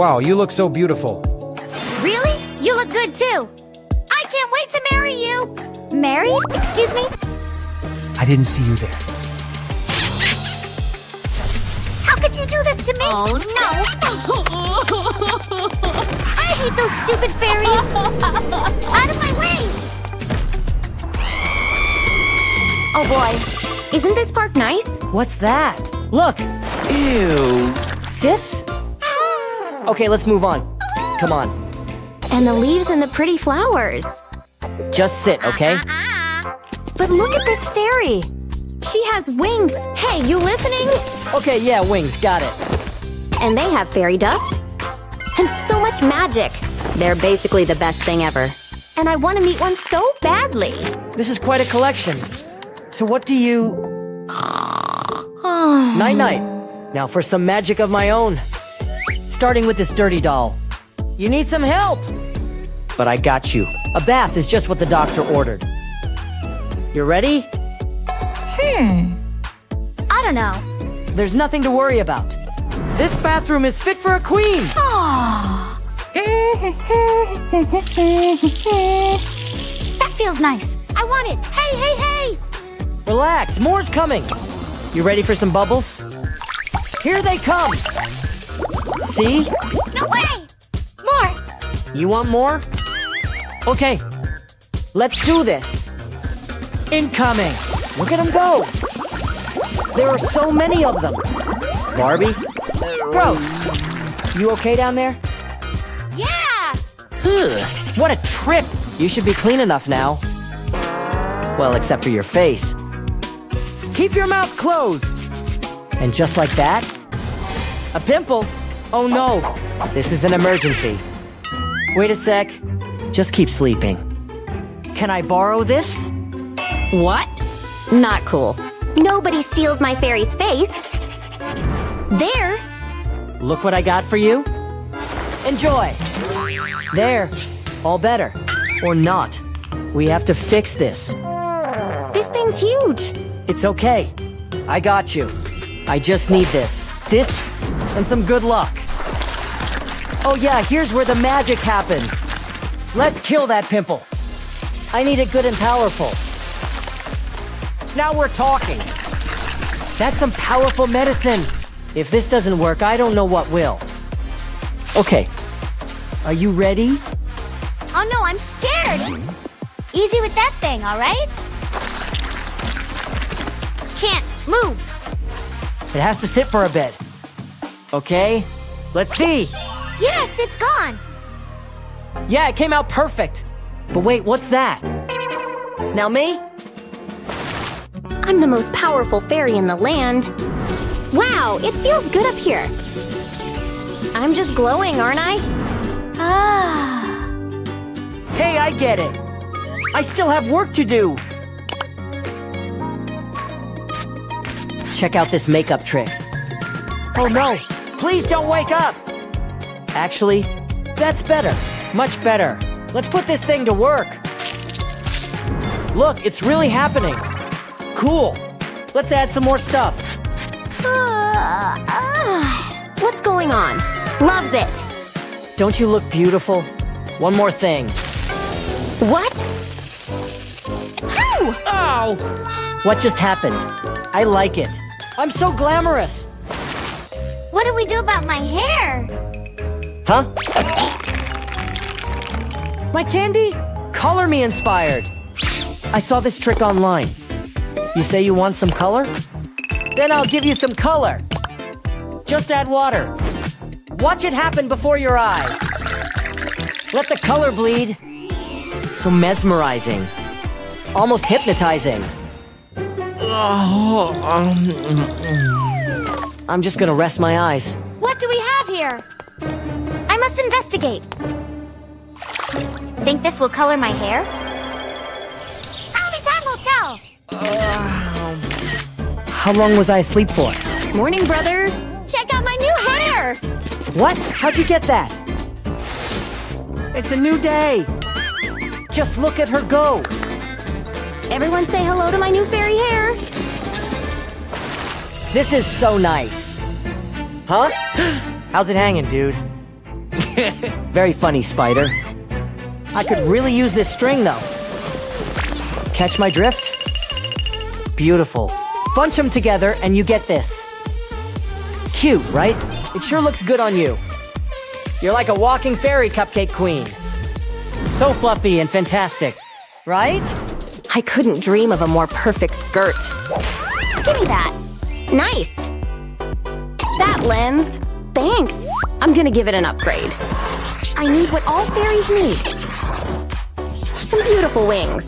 Wow, you look so beautiful. Really? You look good too. I can't wait to marry you. Marry? Excuse me? I didn't see you there. How could you do this to me? Oh no! I hate those stupid fairies! Out of my way! Oh boy. Isn't this park nice? What's that? Look! Ew. Sis? Okay, let's move on. Come on. And the leaves and the pretty flowers. Just sit, okay? But look at this fairy. She has wings. Hey, you listening? Okay, yeah, wings, got it. And they have fairy dust. And so much magic. They're basically the best thing ever. And I want to meet one so badly. This is quite a collection. So what do you... Night-night. Now for some magic of my own. Starting with this dirty doll. You need some help! But I got you. A bath is just what the doctor ordered. You ready? Hmm. I don't know. There's nothing to worry about. This bathroom is fit for a queen! that feels nice. I want it. Hey, hey, hey! Relax, more's coming. You ready for some bubbles? Here they come! See? No way! More! You want more? Okay, let's do this. Incoming! Look at them go! There are so many of them! Barbie? Gross! You okay down there? Yeah! Ugh, what a trip! You should be clean enough now. Well, except for your face. Keep your mouth closed! And just like that, a pimple! Oh no, this is an emergency. Wait a sec, just keep sleeping. Can I borrow this? What? Not cool. Nobody steals my fairy's face. There. Look what I got for you. Enjoy. There. All better. Or not. We have to fix this. This thing's huge. It's okay. I got you. I just need this. This and some good luck. Oh yeah, here's where the magic happens. Let's kill that pimple. I need it good and powerful. Now we're talking. That's some powerful medicine. If this doesn't work, I don't know what will. Okay. Are you ready? Oh no, I'm scared! Easy with that thing, alright? Can't move! It has to sit for a bit. Okay, let's see. Yes, it's gone! Yeah, it came out perfect. But wait, what's that? Now me? I'm the most powerful fairy in the land. Wow, it feels good up here. I'm just glowing, aren't I? Ah. Hey, I get it. I still have work to do. Check out this makeup trick. Oh no, please don't wake up. Actually, that's better. Much better. Let's put this thing to work. Look, it's really happening. Cool. Let's add some more stuff. What's going on? Loves it. Don't you look beautiful? One more thing. What? Ow! Ow! What just happened? I like it. I'm so glamorous. What do we do about my hair? Huh? My candy? Color me inspired. I saw this trick online. You say you want some color? Then I'll give you some color. Just add water. Watch it happen before your eyes. Let the color bleed. So mesmerizing. Almost hypnotizing. Oh, um, mm, mm. I'm just gonna rest my eyes. What do we have here? I must investigate. Think this will color my hair? Only time will tell. Uh, how long was I asleep for? Morning, brother. Check out my new hair. What? How'd you get that? It's a new day. Just look at her go. Everyone say hello to my new fairy hair. This is so nice. Huh? How's it hanging, dude? Very funny, Spider. I could really use this string, though. Catch my drift? Beautiful. Bunch them together and you get this. Cute, right? It sure looks good on you. You're like a walking fairy cupcake queen. So fluffy and fantastic, right? I couldn't dream of a more perfect skirt. Give me that. Nice. That lens. Thanks. I'm gonna give it an upgrade. I need what all fairies need. Some beautiful wings.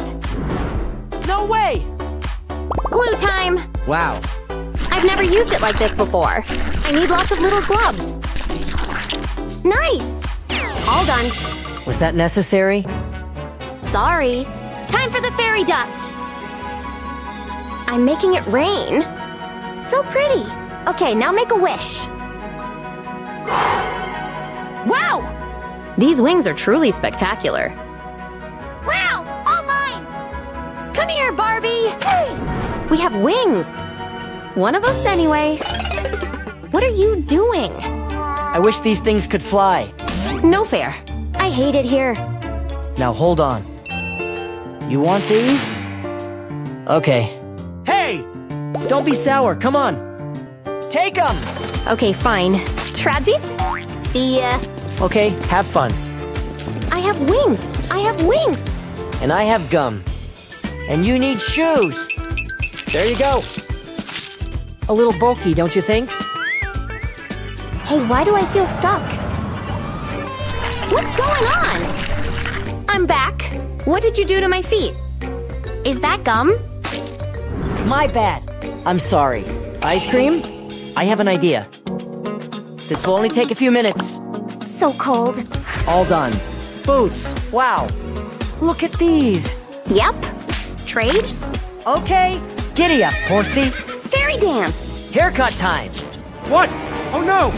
No way! Glue time! Wow. I've never used it like this before. I need lots of little gloves. Nice! All done. Was that necessary? Sorry. Time for the fairy dust. I'm making it rain. So pretty. Okay, now make a wish. Wow! These wings are truly spectacular. Wow! All mine! Come here, Barbie! We have wings. One of us anyway. What are you doing? I wish these things could fly. No fair. I hate it here. Now hold on. You want these? Okay. Hey! Don't be sour, come on! Take them! Okay, fine. Tradsies? See ya. Okay, have fun. I have wings. I have wings. And I have gum. And you need shoes! There you go. A little bulky, don't you think? Hey, why do I feel stuck? What's going on? I'm back. What did you do to my feet? Is that gum? My bad. I'm sorry. Ice cream? I have an idea. This will only take a few minutes. So cold. All done. Boots. Wow. Look at these. Yep. Trade? Okay. Giddy up, horsey. Fairy dance. Haircut time. What? Oh no!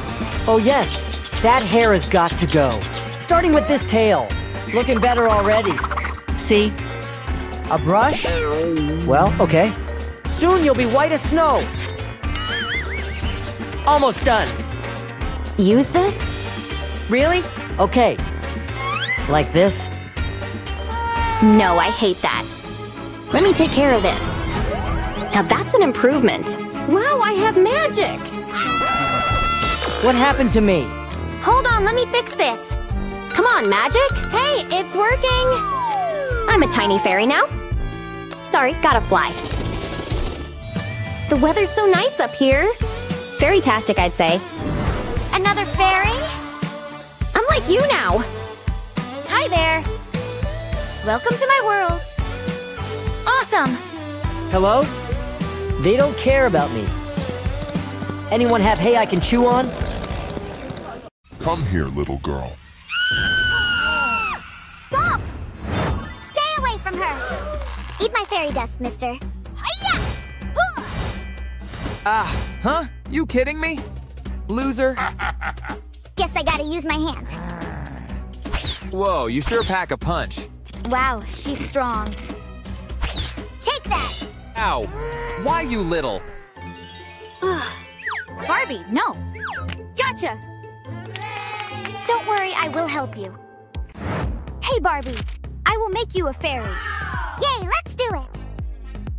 Oh yes, that hair has got to go. Starting with this tail. Looking better already. See? A brush? Well, okay. Soon you'll be white as snow. Almost done. Use this? Really? Okay. Like this? No, I hate that. Let me take care of this. Now that's an improvement. Wow, I have magic! What happened to me? Hold on, let me fix this. Come on, magic. Hey, it's working. I'm a tiny fairy now. Sorry, gotta fly. The weather's so nice up here. Fairy-tastic, I'd say. Another fairy? I'm like you now. Hi there. Welcome to my world. Awesome. Hello? They don't care about me. Anyone have hay I can chew on? Come here, little girl. Stop! Stay away from her. Eat my fairy dust, mister. Hiya! Ah, huh? You kidding me? Loser. Guess I gotta use my hands. Whoa, you sure pack a punch. Wow, she's strong. Take that! Ow. Why you little? Barbie, no. Gotcha! Don't worry, I will help you. Hey, Barbie. I will make you a fairy. Yay, let's do it!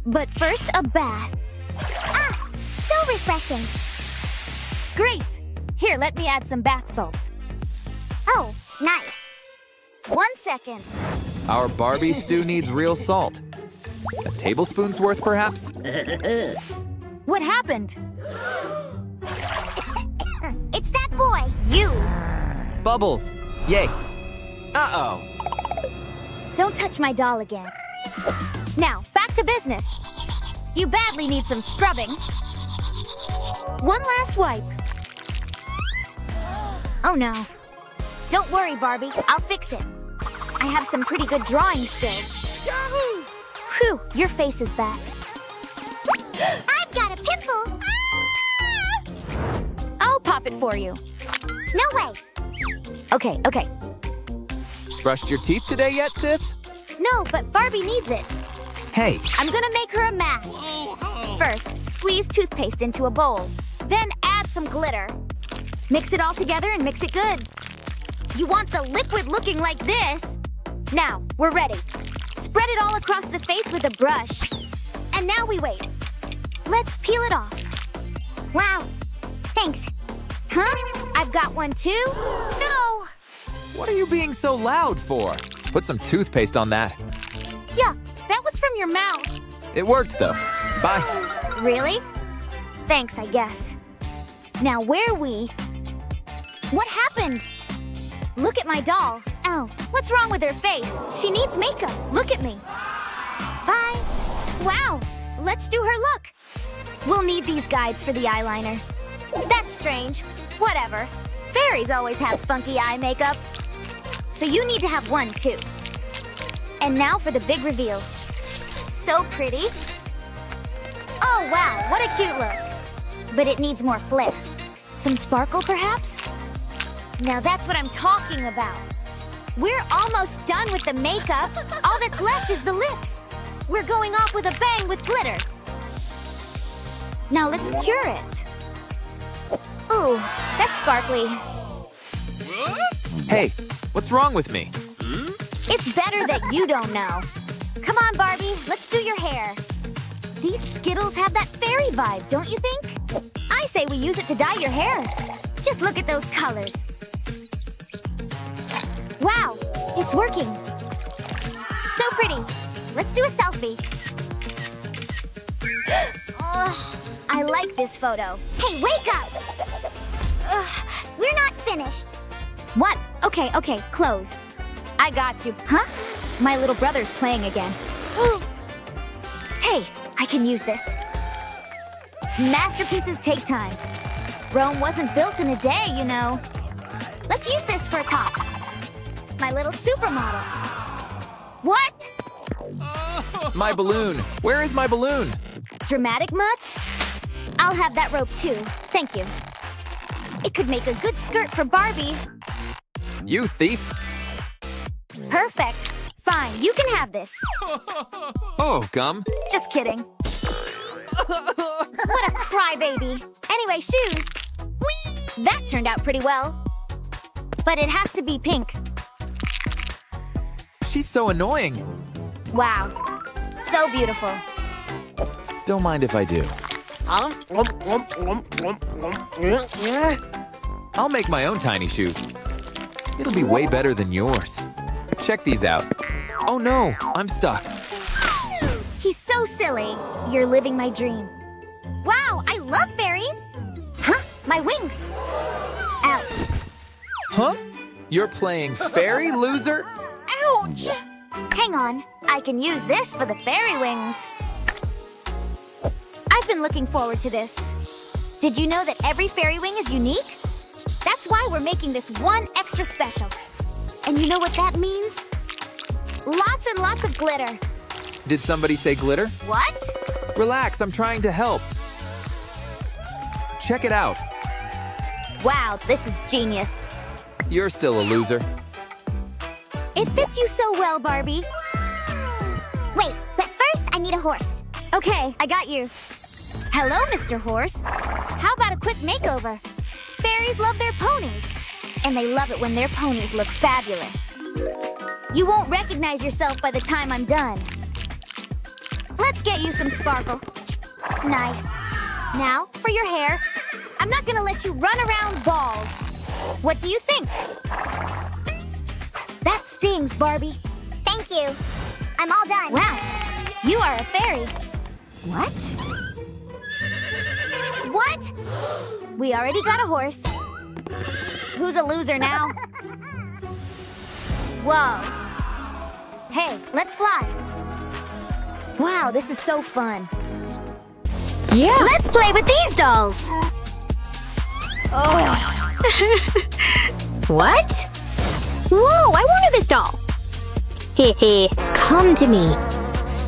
But first, a bath. Ah, so refreshing. Great! Here, let me add some bath salts. Oh, nice. One second. Our Barbie stew needs real salt. A tablespoon's worth, perhaps? What happened? it's that boy, you. Bubbles. Yay. Uh-oh. Don't touch my doll again. Now, back to business. You badly need some scrubbing. One last wipe. Oh no. Don't worry, Barbie. I'll fix it. I have some pretty good drawing skills. Yahoo! Whew, your face is back. I've got a pimple! Ah! I'll pop it for you. No way. Okay, okay. Brushed your teeth today yet, sis? No, but Barbie needs it. Hey, I'm gonna make her a mask. First, squeeze toothpaste into a bowl. Then add some glitter. Mix it all together and mix it good. You want the liquid looking like this? Now, we're ready. Spread it all across the face with a brush. And now we wait. Let's peel it off. Wow. Thanks. Huh? I've got one too? No! What are you being so loud for? Put some toothpaste on that. Yuck, that was from your mouth. It worked though. Bye. Really? Thanks, I guess. Now, where we... What happened? Look at my doll. Oh, what's wrong with her face? She needs makeup. Look at me. Bye. Wow, let's do her look. We'll need these guides for the eyeliner. That's strange. Whatever. Fairies always have funky eye makeup. So you need to have one, too. And now for the big reveal. So pretty. Oh, wow, what a cute look. But it needs more flair. Some sparkle, perhaps? Now that's what I'm talking about. We're almost done with the makeup. All that's left is the lips. We're going off with a bang with glitter. Now let's cure it. Ooh, that's sparkly. Hey, what's wrong with me? It's better that you don't know. Come on, Barbie, let's do your hair. These Skittles have that fairy vibe, don't you think? I say we use it to dye your hair. Just look at those colors. Wow, it's working. So pretty. Let's do a selfie. Ugh, I like this photo. Hey, wake up! Ugh, we're not finished. What? Okay, okay, close. I got you. Huh? My little brother's playing again. hey, I can use this. Masterpieces take time. Rome wasn't built in a day, you know. Let's use this for a top. My little supermodel. What? My balloon. Where is my balloon? Dramatic much? I'll have that rope too. Thank you. It could make a good skirt for Barbie. You thief. Perfect. Fine, you can have this. Oh, gum. Just kidding. what a crybaby. Anyway, shoes. That turned out pretty well. But it has to be pink. She's so annoying. Wow. So beautiful. Don't mind if I do. I'll make my own tiny shoes. It'll be way better than yours. Check these out. Oh no, I'm stuck. He's so silly. You're living my dream. Wow, I love fairies. My wings. Ouch. Huh? You're playing fairy, loser? Ouch! Hang on, I can use this for the fairy wings. I've been looking forward to this. Did you know that every fairy wing is unique? That's why we're making this one extra special. And you know what that means? Lots and lots of glitter. Did somebody say glitter? What? Relax, I'm trying to help. Check it out. Wow, this is genius. You're still a loser. It fits you so well, Barbie. Wait, but first I need a horse. Okay, I got you. Hello, Mr. Horse. How about a quick makeover? Fairies love their ponies, and they love it when their ponies look fabulous. You won't recognize yourself by the time I'm done. Let's get you some sparkle. Nice. Now, for your hair, I'm not gonna let you run around bald. What do you think? That stings, Barbie. Thank you. I'm all done. Wow, you are a fairy. What? What? We already got a horse. Who's a loser now? Whoa. Hey, let's fly. Wow, this is so fun. Yeah. Let's play with these dolls. Oh. What? Whoa, I wanted this doll. Heh heh. Come to me.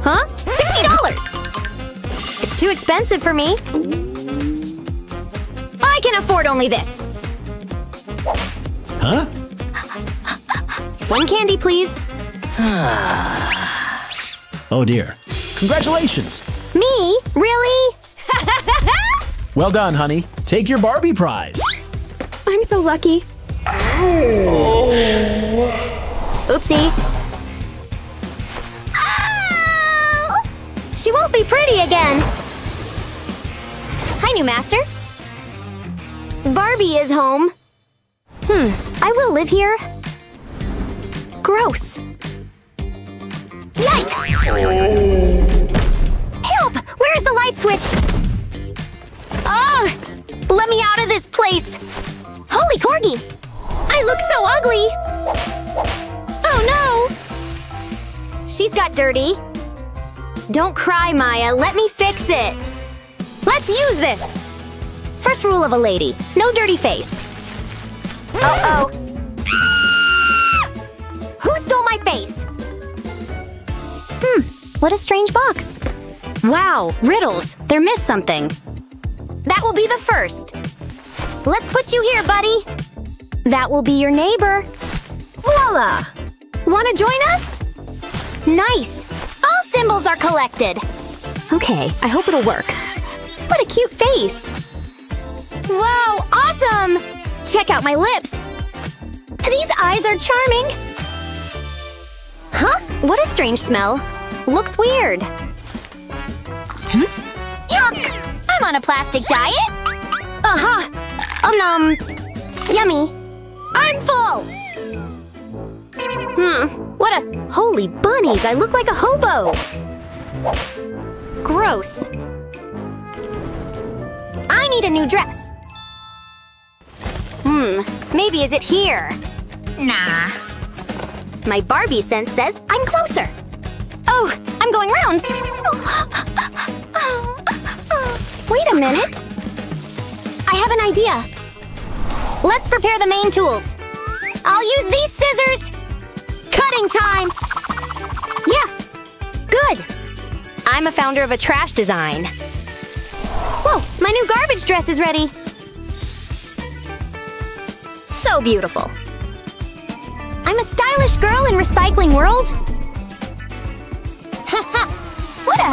Huh? $60! It's too expensive for me. I can afford only this. Huh? One candy, please. Oh dear. Congratulations! Me? Really? Well done, honey. Take your Barbie prize. I'm so lucky. Oopsie. She won't be pretty again. Hi, new master. Barbie is home. Hmm, I will live here. Gross. Yikes! Help! Where's the light switch? Ah! Let me out of this place! Holy corgi! I look so ugly! Oh no! She's got dirty. Don't cry, Maya. Let me fix it. Let's use this! First rule of a lady. No dirty face. Uh-oh. Who stole my face? Hmm, what a strange box. Wow, riddles. There missed something. That will be the first. Let's put you here, buddy. That will be your neighbor. Voila! Wanna join us? Nice. All symbols are collected. Okay, I hope it'll work. What a cute face. Wow, awesome! Check out my lips. These eyes are charming. Huh? What a strange smell. Looks weird. Hmm? Yuck! I'm on a plastic diet. Aha! Um nom. Yummy. I'm full! Hmm, what a- Holy bunnies, I look like a hobo! Gross. I need a new dress. Hmm, maybe is it here? Nah. My Barbie sense says I'm closer. Oh, I'm going rounds. Wait a minute. I have an idea. Let's prepare the main tools. I'll use these scissors. Cutting time. Yeah, good. I'm a founder of a trash design. Whoa, my new garbage dress is ready. So beautiful. I'm a stylish girl in recycling world. What a...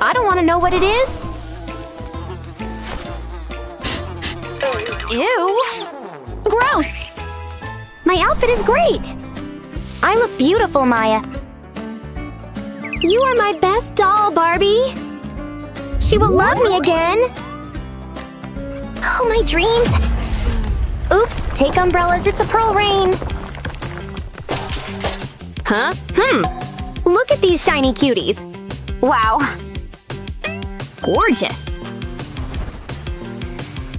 I don't want to know what it is. Ew. Gross. My outfit is great. I look beautiful, Maya. You are my best doll, Barbie. She will love me again. Oh, my dreams. Oops, take umbrellas, it's a pearl rain. Huh? Hmm. Look at these shiny cuties. Wow. Gorgeous.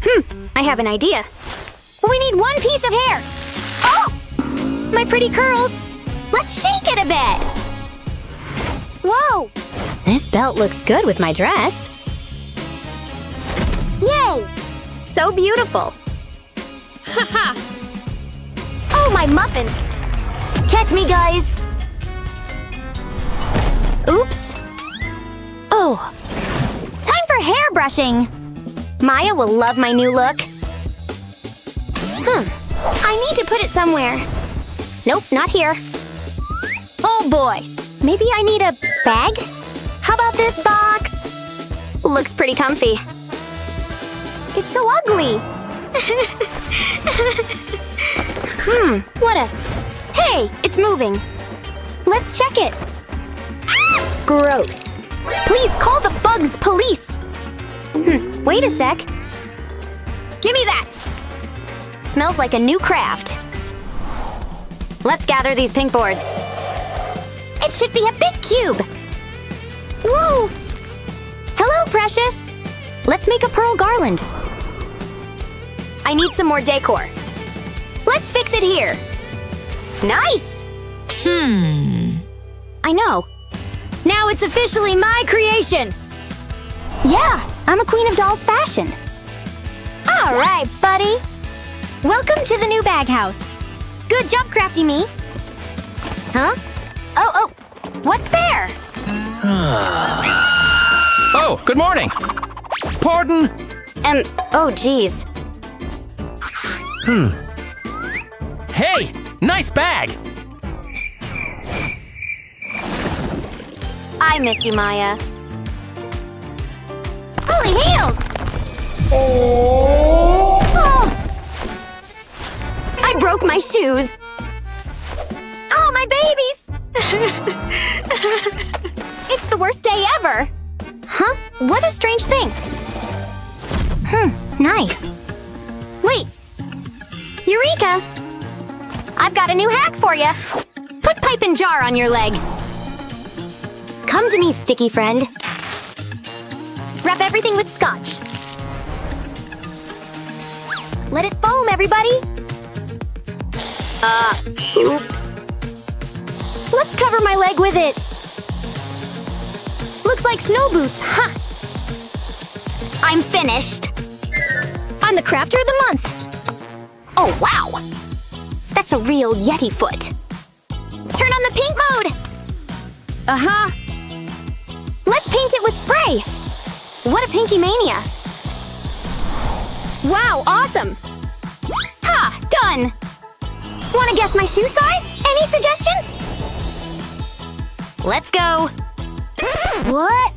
Hmm, I have an idea. We need one piece of hair. Oh! My pretty curls. Let's shake it a bit. Whoa! This belt looks good with my dress. Yay! So beautiful. Ha ha! oh, my muffin! Catch me, guys! Oops. Oh. Time for hair brushing! Maya will love my new look. Hmm. I need to put it somewhere. Nope, not here. Oh boy. Maybe I need a bag? How about this box? Looks pretty comfy. It's so ugly. hmm, what a... Hey, it's moving. Let's check it. Gross. Please call the bugs police. Hmm, wait a sec. Give me that. Smells like a new craft. Let's gather these pink boards. It should be a big cube. Woo! Hello, Precious. Let's make a pearl garland. I need some more decor. Let's fix it here. Nice! Hmm. I know. Now it's officially my creation! Yeah, I'm a queen of dolls fashion. All right, buddy. Welcome to the new bag house. Good job, Crafty Me. Huh? Oh, oh, what's there? Oh, good morning. Pardon? Um, oh geez. Hmm. Hey, nice bag. I miss you, Maya. Holy heels! Oh! I broke my shoes! Oh, my babies! It's the worst day ever! Huh? What a strange thing! Hmm, nice. Wait! Eureka! I've got a new hack for you! Put pipe and jar on your leg. Come to me, sticky friend. Wrap everything with scotch. Let it foam, everybody! Uh, oops. Let's cover my leg with it. Looks like snow boots, huh? I'm finished. I'm the crafter of the month. Oh, wow! That's a real Yeti foot. Turn on the pink mode! Uh-huh. Let's paint it with spray. What a pinky mania. Wow, awesome! Ha! Done! Wanna guess my shoe size? Any suggestions? Let's go! What?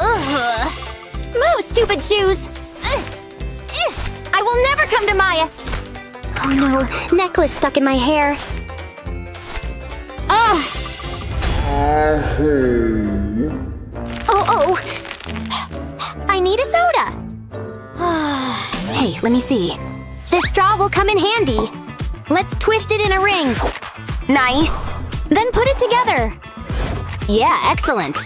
Ugh. Move, stupid shoes! I will never come to Maya! Oh no, necklace stuck in my hair. Ugh! Oh, oh! I need a soda! hey, let me see. This straw will come in handy. Let's twist it in a ring. Nice. Then put it together. Yeah, excellent.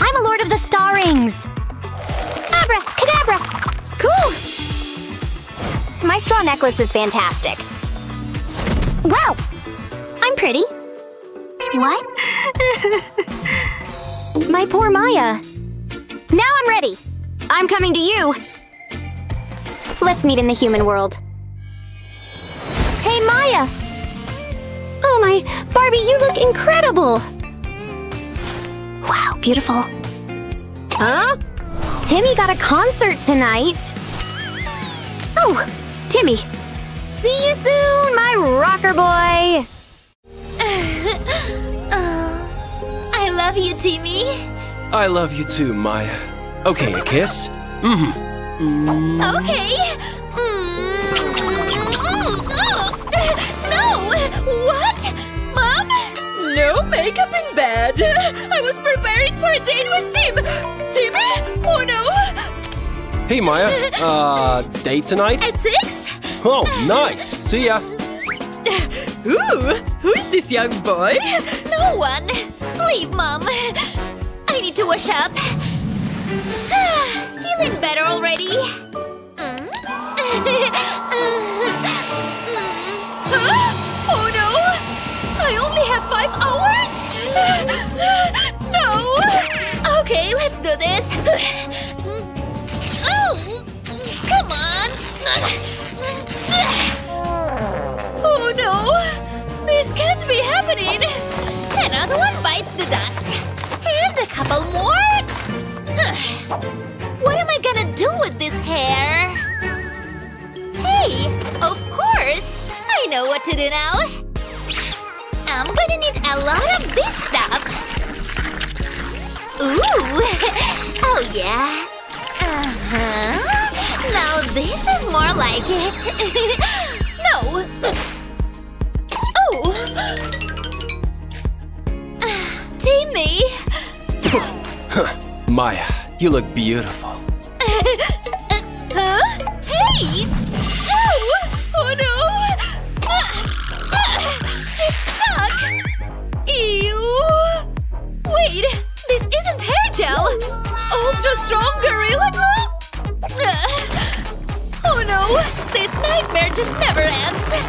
I'm a Lord of the Star Rings. Abra, cadabra! Cool! My straw necklace is fantastic. Wow! I'm pretty. What? My poor Maya. Now I'm ready. I'm coming to you. Let's meet in the human world. Hey, Maya! Oh my, Barbie, you look incredible! Wow, beautiful. Huh? Timmy got a concert tonight. Oh, Timmy. See you soon, my rocker boy! oh, I love you, Timmy. I love you too, Maya. Okay, a kiss? Mm-hmm. Okay. Mm. Oh, no! What? Mom? No makeup in bed. I was preparing for a date with Tim. Timmy? Oh no! Hey, Maya. Uh, date tonight? At six? Oh, nice. See ya. Ooh, who's this young boy? No one. Leave, Mom. I need to wash up. Feeling better already? Mm? Oh no! I only have five hours? no! Okay, let's do this. Oh, come on! Be happening! Another one bites the dust. And a couple more. What am I gonna do with this hair? Hey, of course! I know what to do now. I'm gonna need a lot of this stuff. Ooh! Oh yeah! Uh-huh! Now this is more like it. no! Oh! Timmy! Maya, you look beautiful. huh? Hey! Oh! Oh no! It's stuck! Ew! Wait! This isn't hair gel! Ultra strong Gorilla Glue? Oh no! This nightmare just never ends!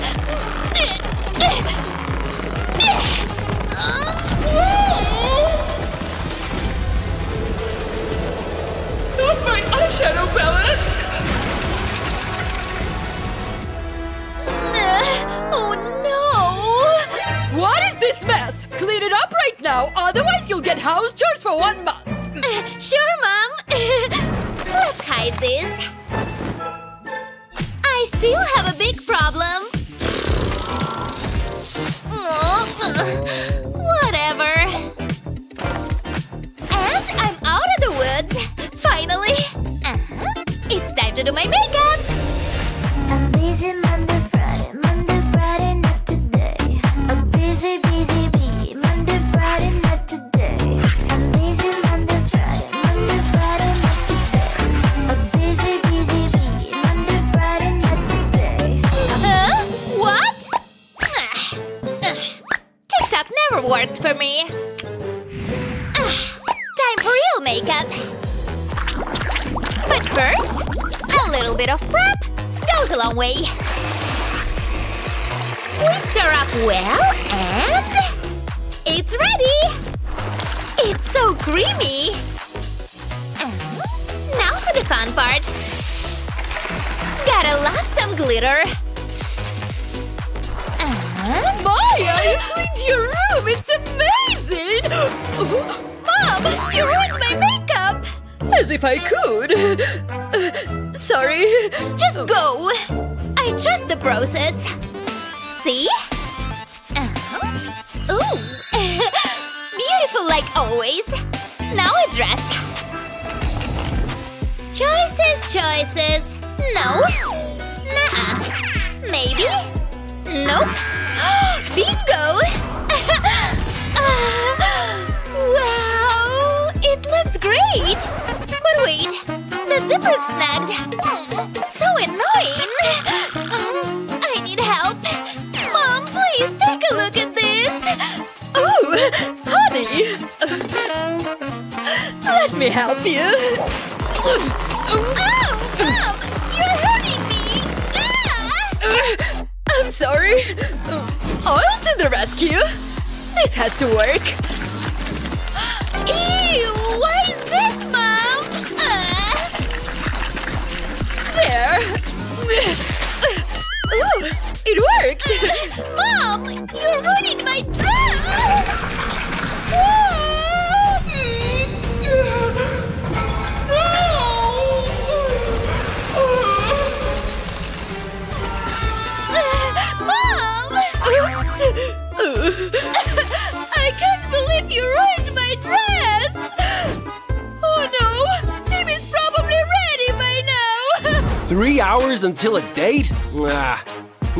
Three hours until a date? Ah,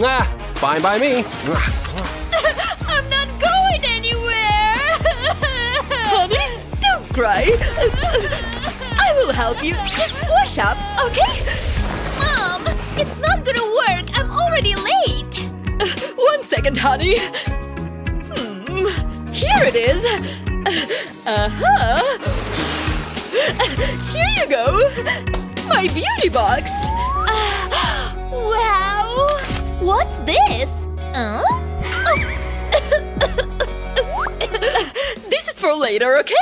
ah, fine by me. I'm not going anywhere! Honey, don't cry. I will help you. Just wash up, okay? Mom, it's not gonna work. I'm already late. one second, honey. Hmm. Here it is. Uh-huh. Here you go. My beauty box. What's this? Huh? this is for later, okay?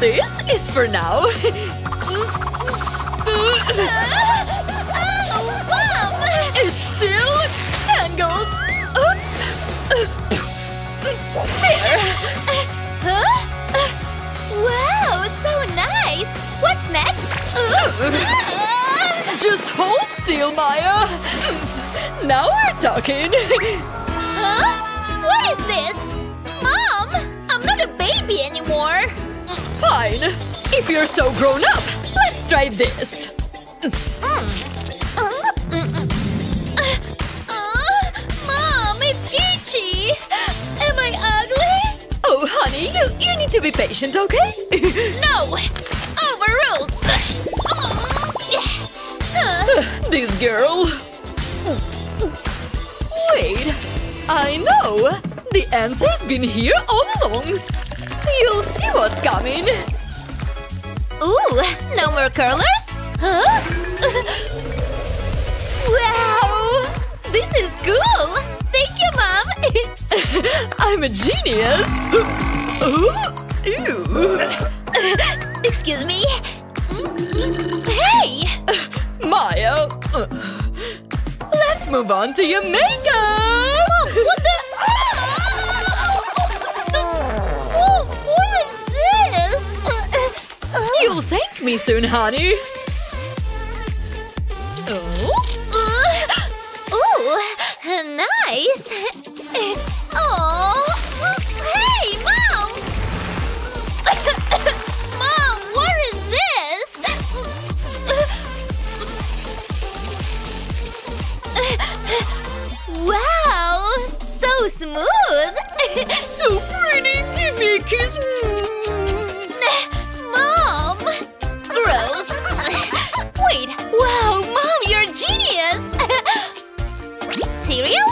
This is for now. oh, Mom! It's still tangled. Oops. There. Huh? Wow, so nice. What's next? Just hold still, Maya. Now we're talking. Huh? What is this? Mom! I'm not a baby anymore. Fine. If you're so grown up, let's try this. Mm. Uh, uh, Mom, it's itchy. Am I ugly? Oh, honey, you, you need to be patient, okay? no! Overruled! this girl. I know! The answer's been here all along! You'll see what's coming! Ooh, no more curlers? Huh? wow! This is cool! Thank you, Mom! I'm a genius! Excuse me? Hey! Maya! Let's move on to your makeup! What the? Oh, what is this? You'll thank me soon, honey. Oh? Ooh, nice. Oh, so pretty. Give me a kiss. Mom, gross. Wait, wow, Mom, you're a genius. Cereal?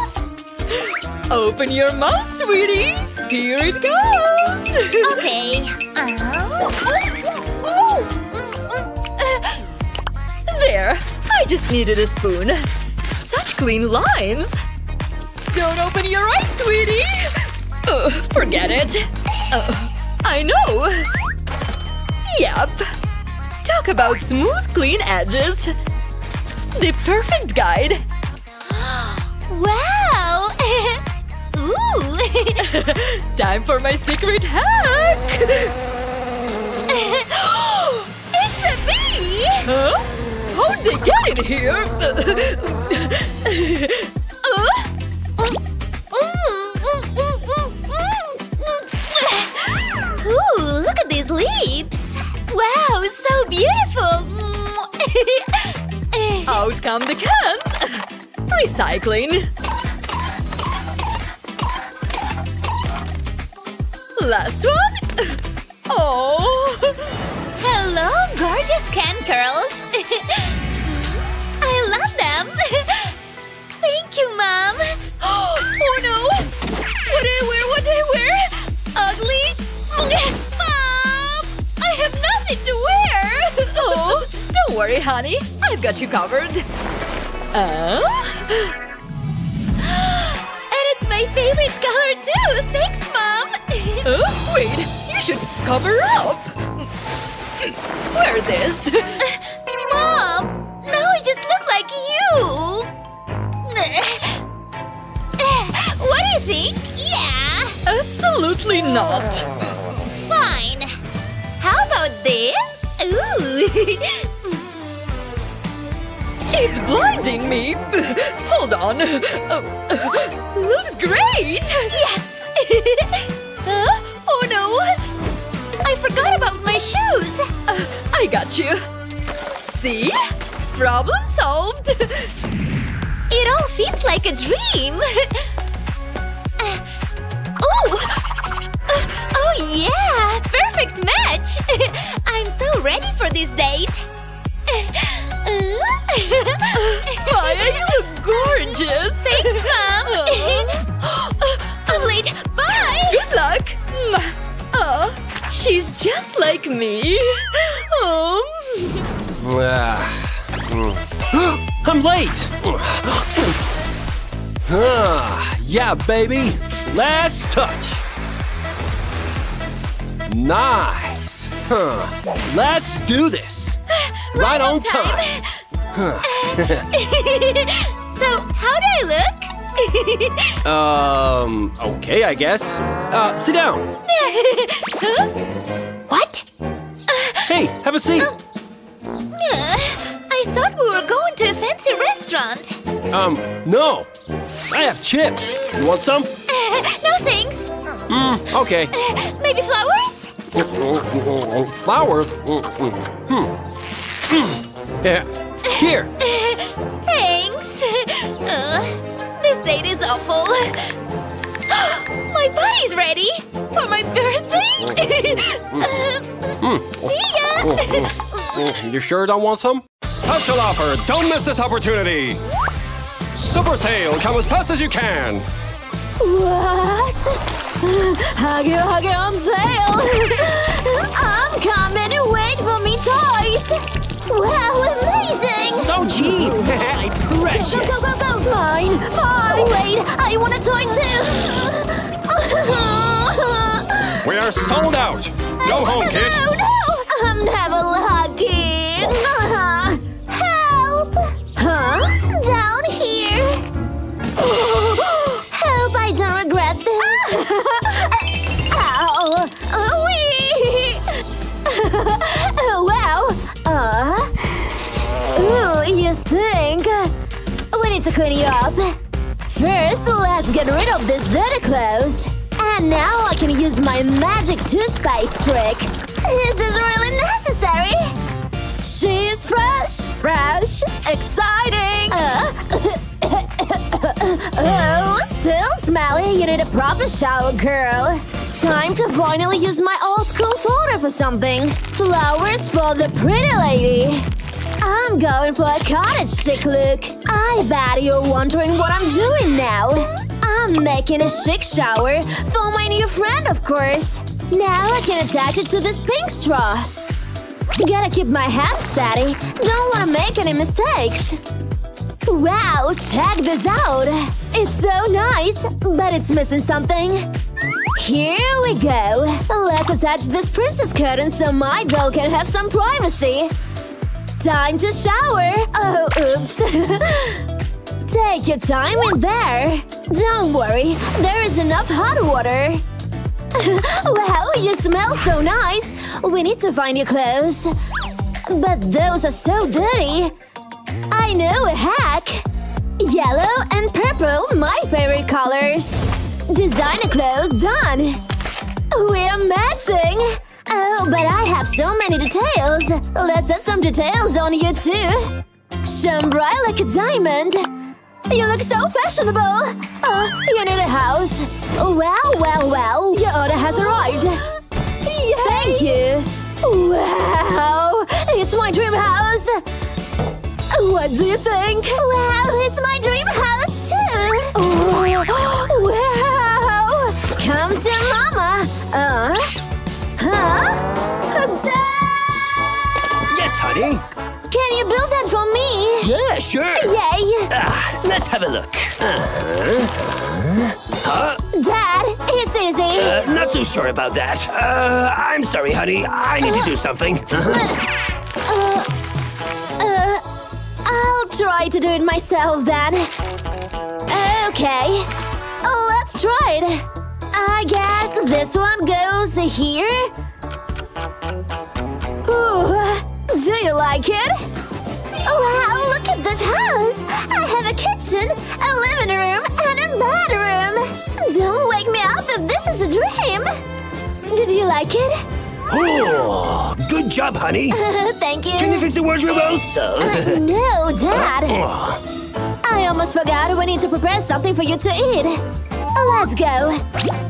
Open your mouth, sweetie. Here it goes. okay. Uh, there. I just needed a spoon. Such clean lines. Don't open your eyes, sweetie! Uh, forget it. Uh, I know. Yep. Talk about smooth, clean edges. The perfect guide. wow! Ooh! Time for my secret hack! it's a bee! Huh? How'd they get in here? lips! Wow, so beautiful! Out come the cans! Recycling. Last one? Oh! Hello, gorgeous can curls! I love them! Thank you, Mom! oh no! What did I wear? What did I wear? Ugly? Mom! I have nothing to wear! oh, don't worry, honey. I've got you covered. Uh? and it's my favorite color too! Thanks, Mom! uh, wait, you should cover up! Wear this! Mom! Now I just look like you! What do you think? Yeah! Absolutely not! Fine! How about this? Ooh! it's blinding me! Hold on! Uh, looks great! Yes! huh? Oh no! I forgot about my shoes! Uh, I got you! See? Problem solved! It all fits like a dream! Uh, oh! Uh, oh yeah! Perfect match! I'm so ready for this date! Maya, you look gorgeous! Thanks, Mom! I'm late! Bye! Good luck! Oh, she's just like me! Oh. I'm late! ah, yeah, baby! Last touch! Nice! Huh. Let's do this! right, right on time! time. Huh. so, how do I look? um, okay, I guess. Uh, sit down. huh? What? Hey, have a seat. Uh, I thought we were going to a fancy restaurant. Um, no. I have chips. You want some? no thanks. Mm, okay. maybe flowers? Flowers? Hmm. Yeah. Here. Thanks. Uh, this date is awful. my body's ready for my birthday. uh, see ya. You sure don't want some? Special offer! Don't miss this opportunity! Super sale! Come as fast as you can! What? Huggy Huggy on sale! I'm coming! Wait for me, toys! Wow, amazing! So cheap! My precious! Go, go, go, go! Mine! Mine! Wait, I want a toy too! we are sold out! Go home, kid! No, no! I'm never lucky! You stink! We need to clean you up. First, let's get rid of this dirty clothes. And now I can use my magic toothpaste trick. Is this really necessary? She's fresh, fresh, exciting! Uh, oh, still smelly. You need a proper shower, girl. Time to finally use my old school folder for something. Flowers for the pretty lady. I'm going for a cottage chic look. I bet you're wondering what I'm doing now. I'm making a chic shower for my new friend, of course. Now I can attach it to this pink straw. Gotta keep my hands steady. Don't wanna make any mistakes. Wow, check this out! It's so nice, but it's missing something. Here we go. Let's attach this princess curtain so my doll can have some privacy. Time to shower! Oh, oops. Take your time in there. Don't worry, there is enough hot water. wow, you smell so nice! We need to find your clothes. But those are so dirty. I know a hack! Yellow and purple, my favorite colors. Designer clothes done! We're matching! Oh, but I have so many details! Let's add some details on you too! Shine bright like a diamond! You look so fashionable! Oh, you need a house! Well, well, well, your order has arrived! Thank you! Wow! It's my dream house! What do you think? Wow, it's my dream house too! Oh, wow! Come to mama! Uh? Huh? Yes, honey. Can you build that for me? Yeah, sure. Yay! Ah, let's have a look. Uh-huh. Huh? Dad, it's easy! Uh, not so sure about that. Uh, I'm sorry, honey. I need to do something. Uh, uh, I'll try to do it myself then. Okay, let's try it. I guess this one goes here. Do you like it? Wow, look at this house! I have a kitchen, a living room, and a bedroom! Don't wake me up if this is a dream! Did you like it? Oh, good job, honey. Thank you. Can you fix the wardrobe also? Uh, no, Dad. Oh. I almost forgot we need to prepare something for you to eat. Let's go.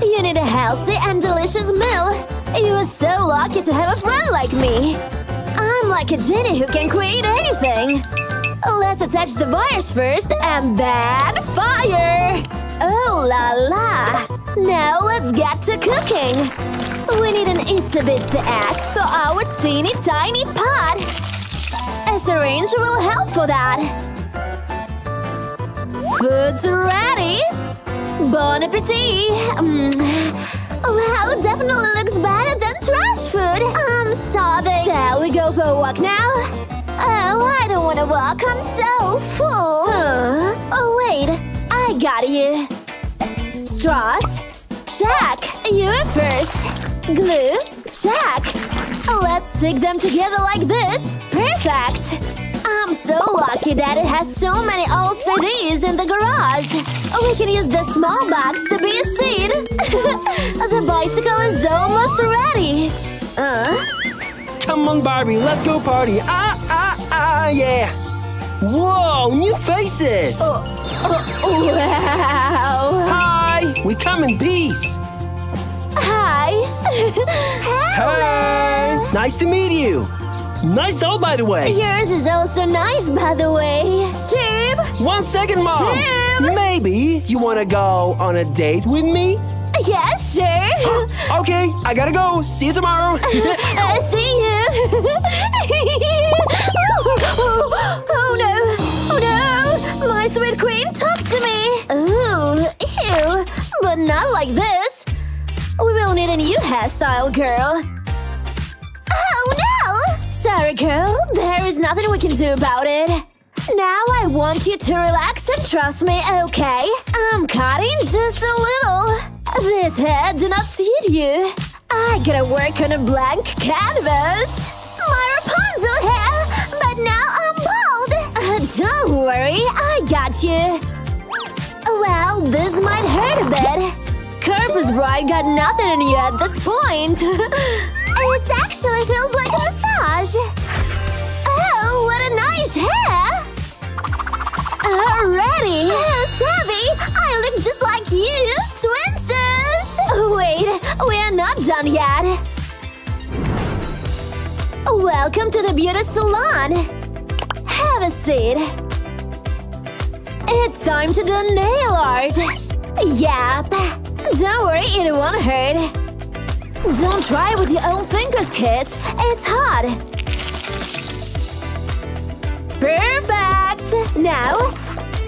You need a healthy and delicious meal. You are so lucky to have a friend like me. Like a genie who can create anything. Let's attach the wires first and then fire! Oh la la! Now let's get to cooking! We need an itsy bitsy egg for our teeny tiny pot! A syringe will help for that! Food's ready! Bon appetit! Mm. Oh, wow, definitely looks better than trash food! Um, I'm starving! Shall we go for a walk now? Uh, oh, I don't want to walk. I'm so full. Huh? Oh, wait. I got you. Straws? Check! You're first. Glue? Check! Let's stick them together like this. Perfect! I'm so lucky that it has so many old CDs in the garage. We can use the small box to be a seed! the bicycle is almost ready. Uh? Come on, Barbie, let's go party. Ah, ah, ah, yeah. Whoa, new faces. Oh, oh, wow. Hi, we come in peace. Hi. Hey, nice to meet you. Nice doll, by the way. Yours is also nice, by the way. Steve! One second, Mom. Steve! Maybe you want to go on a date with me? Yes, sure. okay, I gotta go. See you tomorrow. uh, see you. oh, oh no. Oh no. My sweet queen, talk to me. Ooh, ew. But not like this. We will need a new hairstyle, girl. Sorry, girl. There is nothing we can do about it. Now I want you to relax and trust me, okay? I'm cutting just a little. This hair do not suit you. I gotta work on a blank canvas. My Rapunzel hair! But now I'm bald! Uh, don't worry, I got you. Well, this might hurt a bit. Corpse Bride got nothing in you at this point. Oh, it actually feels like a massage. Oh, what a nice hair! Uh, Already! Oh, Savvy! I look just like you! Twinses! Wait, we are not done yet. Welcome to the beauty salon. Have a seat. It's time to do nail art. Yep. Don't worry, it won't hurt. Don't try with your own fingers, kids. It's hot. Perfect! Now,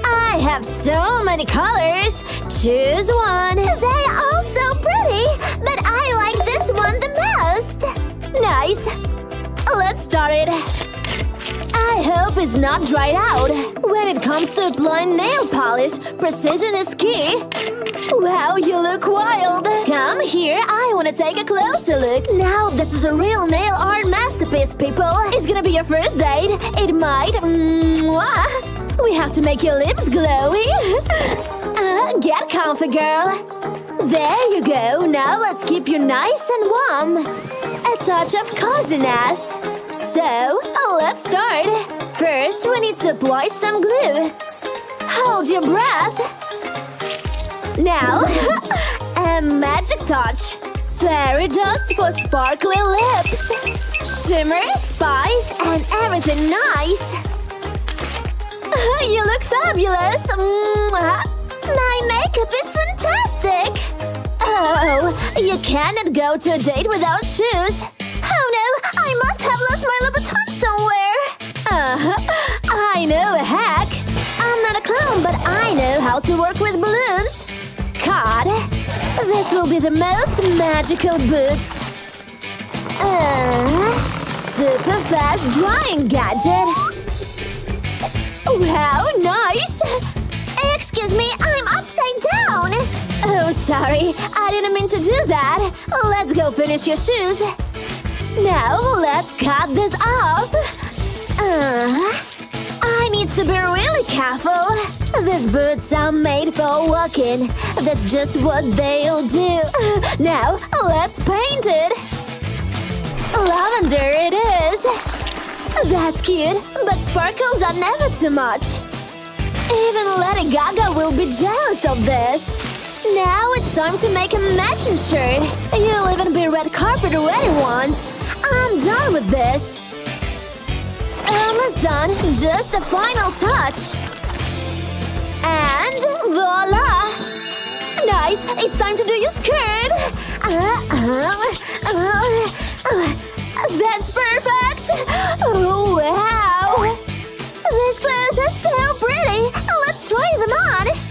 I have so many colors. Choose one. They are all so pretty, but I like this one the most. Nice. Let's start it. I hope it's not dried out. When it comes to applying nail polish, precision is key. Wow, you look wild. Come here, I want to take a closer look. Now, this is a real nail art masterpiece, people. It's gonna be your first date. It might. Mwah. We have to make your lips glowy. Uh, get comfy, girl. There you go. Now let's keep you nice and warm. A touch of coziness. So, let's start. First, we need to apply some glue. Hold your breath. Now, a magic touch. Fairy dust for sparkly lips. Shimmer, spice, and everything nice. You look fabulous. My makeup is fantastic. Oh, you cannot go to a date without shoes. No, I must have lost my Louboutin somewhere. Uh-huh. I know a hack. I'm not a clown, but I know how to work with balloons. God, this will be the most magical boots. Uh, super fast drying gadget. Wow, nice! Excuse me, I'm upside down. Oh, sorry. I didn't mean to do that. Let's go finish your shoes. Now, let's cut this off. Uh, I need to be really careful. These boots are made for walking. That's just what they'll do. Now, let's paint it. Lavender it is. That's cute, but sparkles are never too much. Even Lady Gaga will be jealous of this. Now it's time to make a matching shirt. You'll even be red carpet ready once. I'm done with this. Almost done. Just a final touch. And voila! Nice. It's time to do your skirt. That's perfect. Oh, wow. These clothes are so pretty. Let's try them on.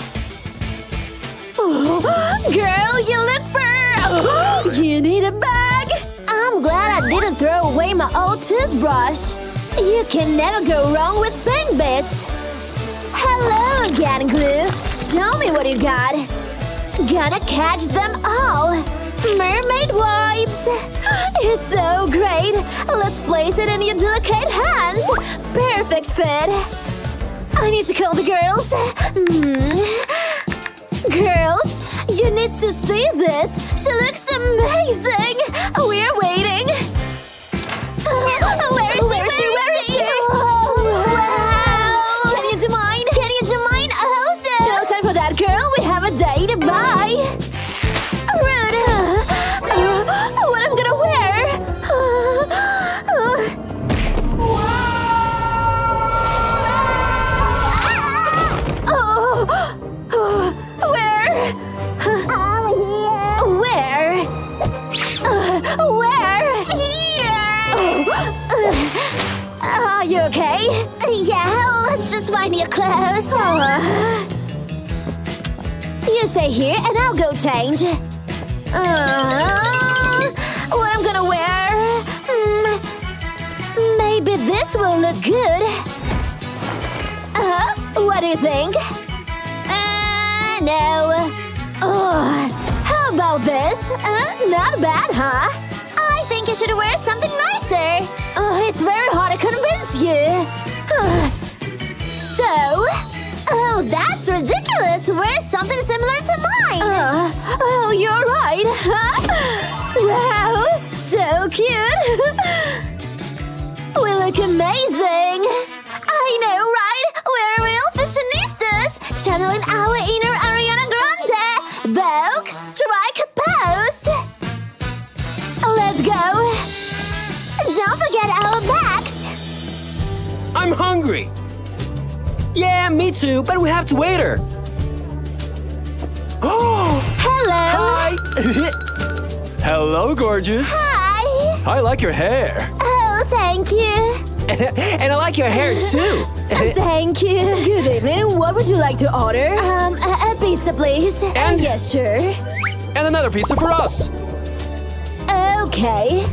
Girl, you look fur. you need a bag. I'm glad I didn't throw away my old toothbrush. You can never go wrong with pink bits. Hello again, Glue. Show me what you got. Gonna catch them all. Mermaid wipes. It's so great. Let's place it in your delicate hands. Perfect fit. I need to call the girls. Hmm. Girls, you need to see this. She looks amazing. We're waiting. Uh, find your clothes. Uh, you stay here and I'll go change. Uh, what I'm gonna wear? Hmm, maybe this will look good. Uh, what do you think? Uh, no. Oh, how about this? Uh, not bad, huh? I think you should wear something nicer. Oh, it's very hard to convince you. So, Oh, that's ridiculous! Wear something similar to mine! Uh, oh, you're right! wow! So cute! we look amazing! I know, right? We're real fashionistas! Channeling our inner Ariana Grande! Vogue, strike a pose! Let's go! Don't forget our backs! I'm hungry! Yeah, me too, but we have to wait her. Oh! Hello! Hi! Hello, gorgeous! Hi! I like your hair. Oh, thank you! and I like your hair too! Thank you. Good evening. What would you like to order? Um, a, a pizza, please. And- yes, sure. And another pizza for us. Okay.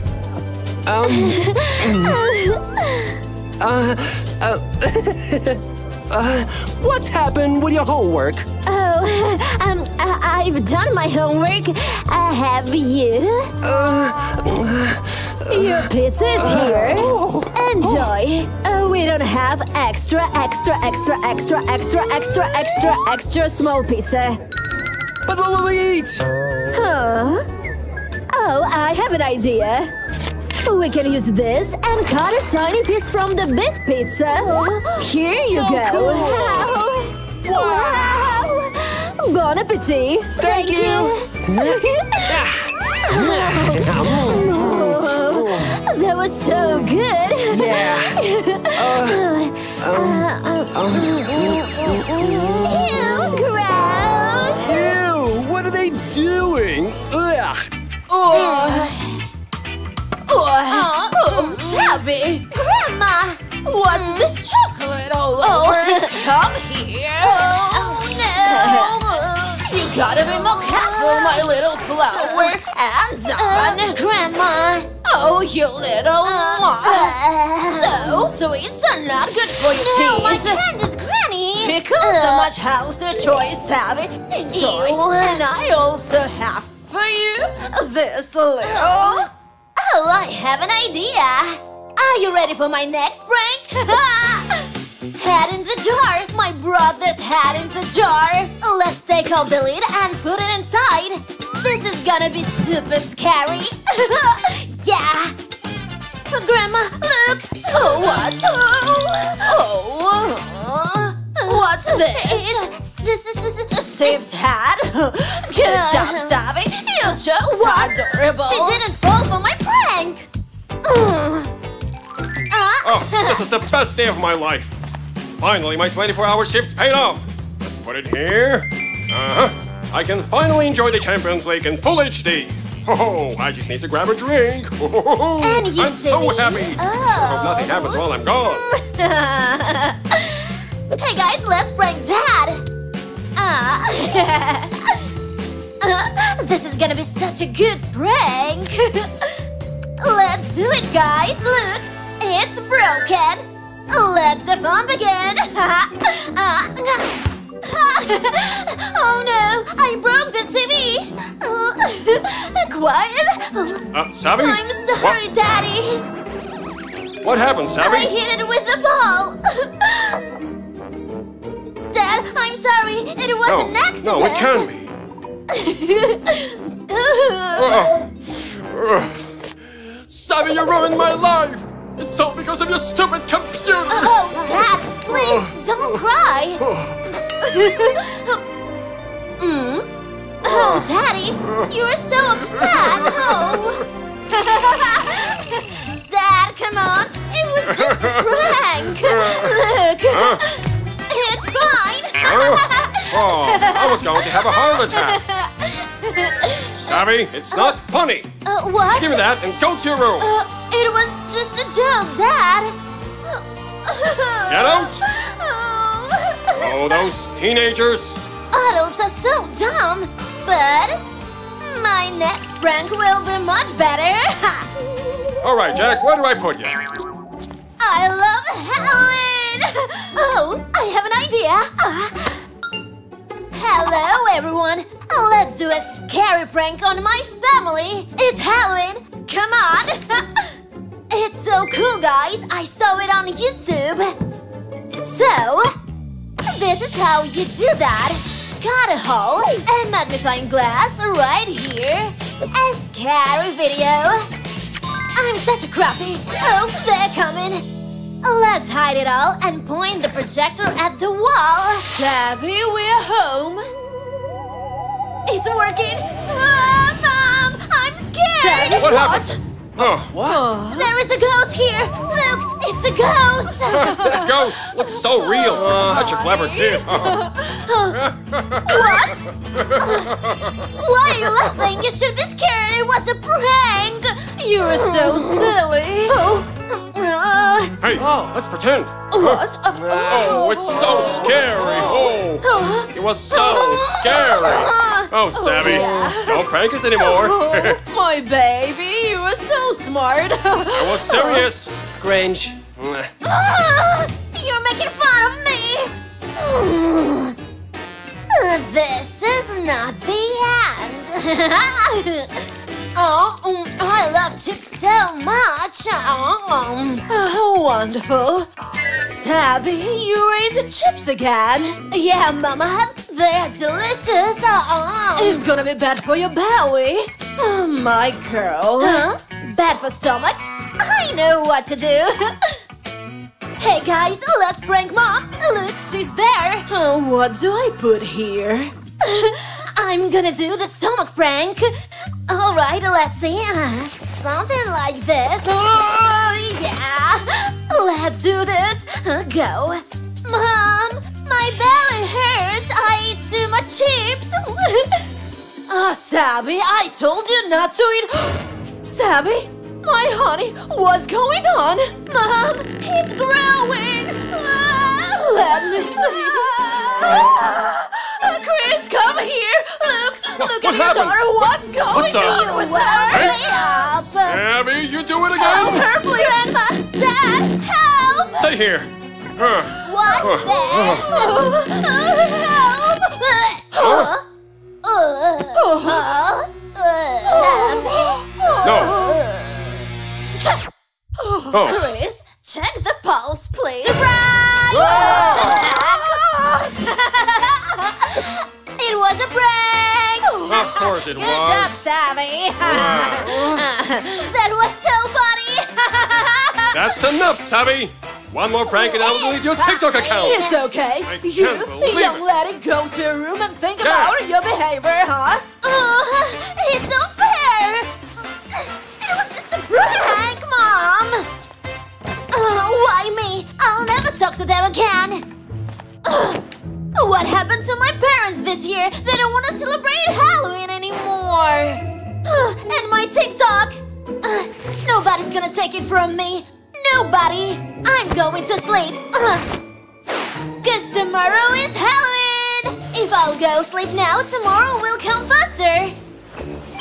Um, uh, uh, uh, what's happened with your homework? Oh, um, I- I've done my homework. Uh, have you? Your pizza is here. Enjoy. Uh, we don't have extra, extra, extra, extra, extra, extra, extra, extra small pizza. But what will we eat? Huh? Oh, I have an idea. We can use this and cut a tiny piece from the big pizza. Here you So go. cool. Wow! Wow! Bon appetit! Thank Oh, that was so good! Yeah. Uh, um, uh, um. Ew, gross! Ew, what are they doing? Ugh. Oh, Savvy! Grandma! What's this chocolate all over? Come here! Oh, no! You gotta be more careful, my little flower! And Uh! Grandma! Oh, you little Uh, So, sweets are not good for your no, my teeth! hand is Granny! Because Uh, so much house the choice, Savvy! Enjoy! Ew. And I also have for you this little... Oh, I have an idea! Are you ready for my next prank? Head in the jar! My brother's head in the jar! Let's take off the lid and put it inside! This is gonna be super scary! yeah! Grandma, look! Oh, what? Oh, oh, what's this? It's, this is this is Steve's hat? Good job, Savvy! Your jokes are adorable! She didn't fall for my prank! Uh, Oh, this is the best day of my life. Finally, my 24-hour shift's paid off. Let's put it here. Uh-huh. I can finally enjoy the Champions League in full HD. Oh, I just need to grab a drink. Oh, And you, I'm so Timmy. happy. I hope nothing happens while I'm gone. hey guys, let's prank Dad! Ah. Uh, this is gonna be such a good prank! let's do it, guys! Look! It's broken! Let's the fun begin! Ah. oh no! I broke the TV! Quiet! Uh, Savvy? I'm sorry, Daddy! What, happened, happened, I hit it with the ball! Dad, I'm sorry. It was an No, accident. no, it can be. Savvy, you ruined my life! It's all because of your stupid computer! oh, Dad, please don't cry. mm? Oh, Daddy, you're so upset. Oh. Dad, come on. It was just a prank. Look, oh, I was going to have a heart attack. Savvy, it's not funny. Uh, what? Give me that and go to your room. Uh, it was just a joke, Dad. Get out! Oh, those teenagers. Adults are so dumb, but my next prank will be much better. All right, Jack, where do I put you? I love Halloween! Oh, I have an idea. Ah. Hello, everyone. Let's do a scary prank on my family. It's Halloween. Come on. It's so cool, guys. I saw it on YouTube. So, this is how you do that. Got a hole, a magnifying glass right here, a scary video. I'm such a crafty. Oh, they're coming. Let's hide it all and point the projector at the wall. Savvy, we're home. It's working. Ah, Mom, I'm scared. What happened? Oh, What? There is a ghost here. Look, it's a ghost. that ghost looks so real. Such a clever kid. what? Why are you laughing? You should be scared. It was a prank. You're so silly. Oh, Uh, Hey, let's pretend. what? Uh, Oh, it's so scary. Oh, it was so scary. Oh, Savvy, don't prank us anymore. Oh, my baby, you were so smart. I was serious. Grange. Ah, you're making fun of me! This is not the end. oh, I love chips so much. Um, Oh, wonderful. Savvy, you ate chips again. yeah, Mama, they're delicious. Uh, It's gonna be bad for your belly. Oh, my girl. huh? Bad for stomach? I know what to do. hey guys, let's prank Mom. Look, she's there. Uh, what do I put here? I'm gonna do the stomach prank. All right, let's see. Uh, something like this. Oh, yeah. Let's do this. Uh, go. Mom, my belly hurts. I ate too much chips. Ah, Savvy, I told you not to eat. Savvy, my honey, what's going on? Mom, it's growing. Let me see. Ah, Chris, come here. Look, look what at happened? daughter. What's going what the- on? Hurry up. Abby, you do it Help again? her, please. Grandma, Dad, help. Stay here. Uh, What's uh, this? Help! Huh? Uh, huh? Uh, Oh. Chris, check the pulse, please. Surprise! It was a prank! Of course it Good job, was. Savvy! that was so funny! That's enough, Savvy. One more prank and I'll delete your TikTok account. It's okay. I you, can't believe young it. go to your room and think Yeah. about your behavior, huh? Uh, it's unfair! It was just a prank, Mom! Uh, why me? I'll never talk to them again! Ugh. What happened to my parents this year? They don't want to celebrate Halloween anymore! And my TikTok! Ugh, nobody's gonna take it from me! Nobody! I'm going to sleep! Cause tomorrow is Halloween! If I'll go sleep now, tomorrow will come faster!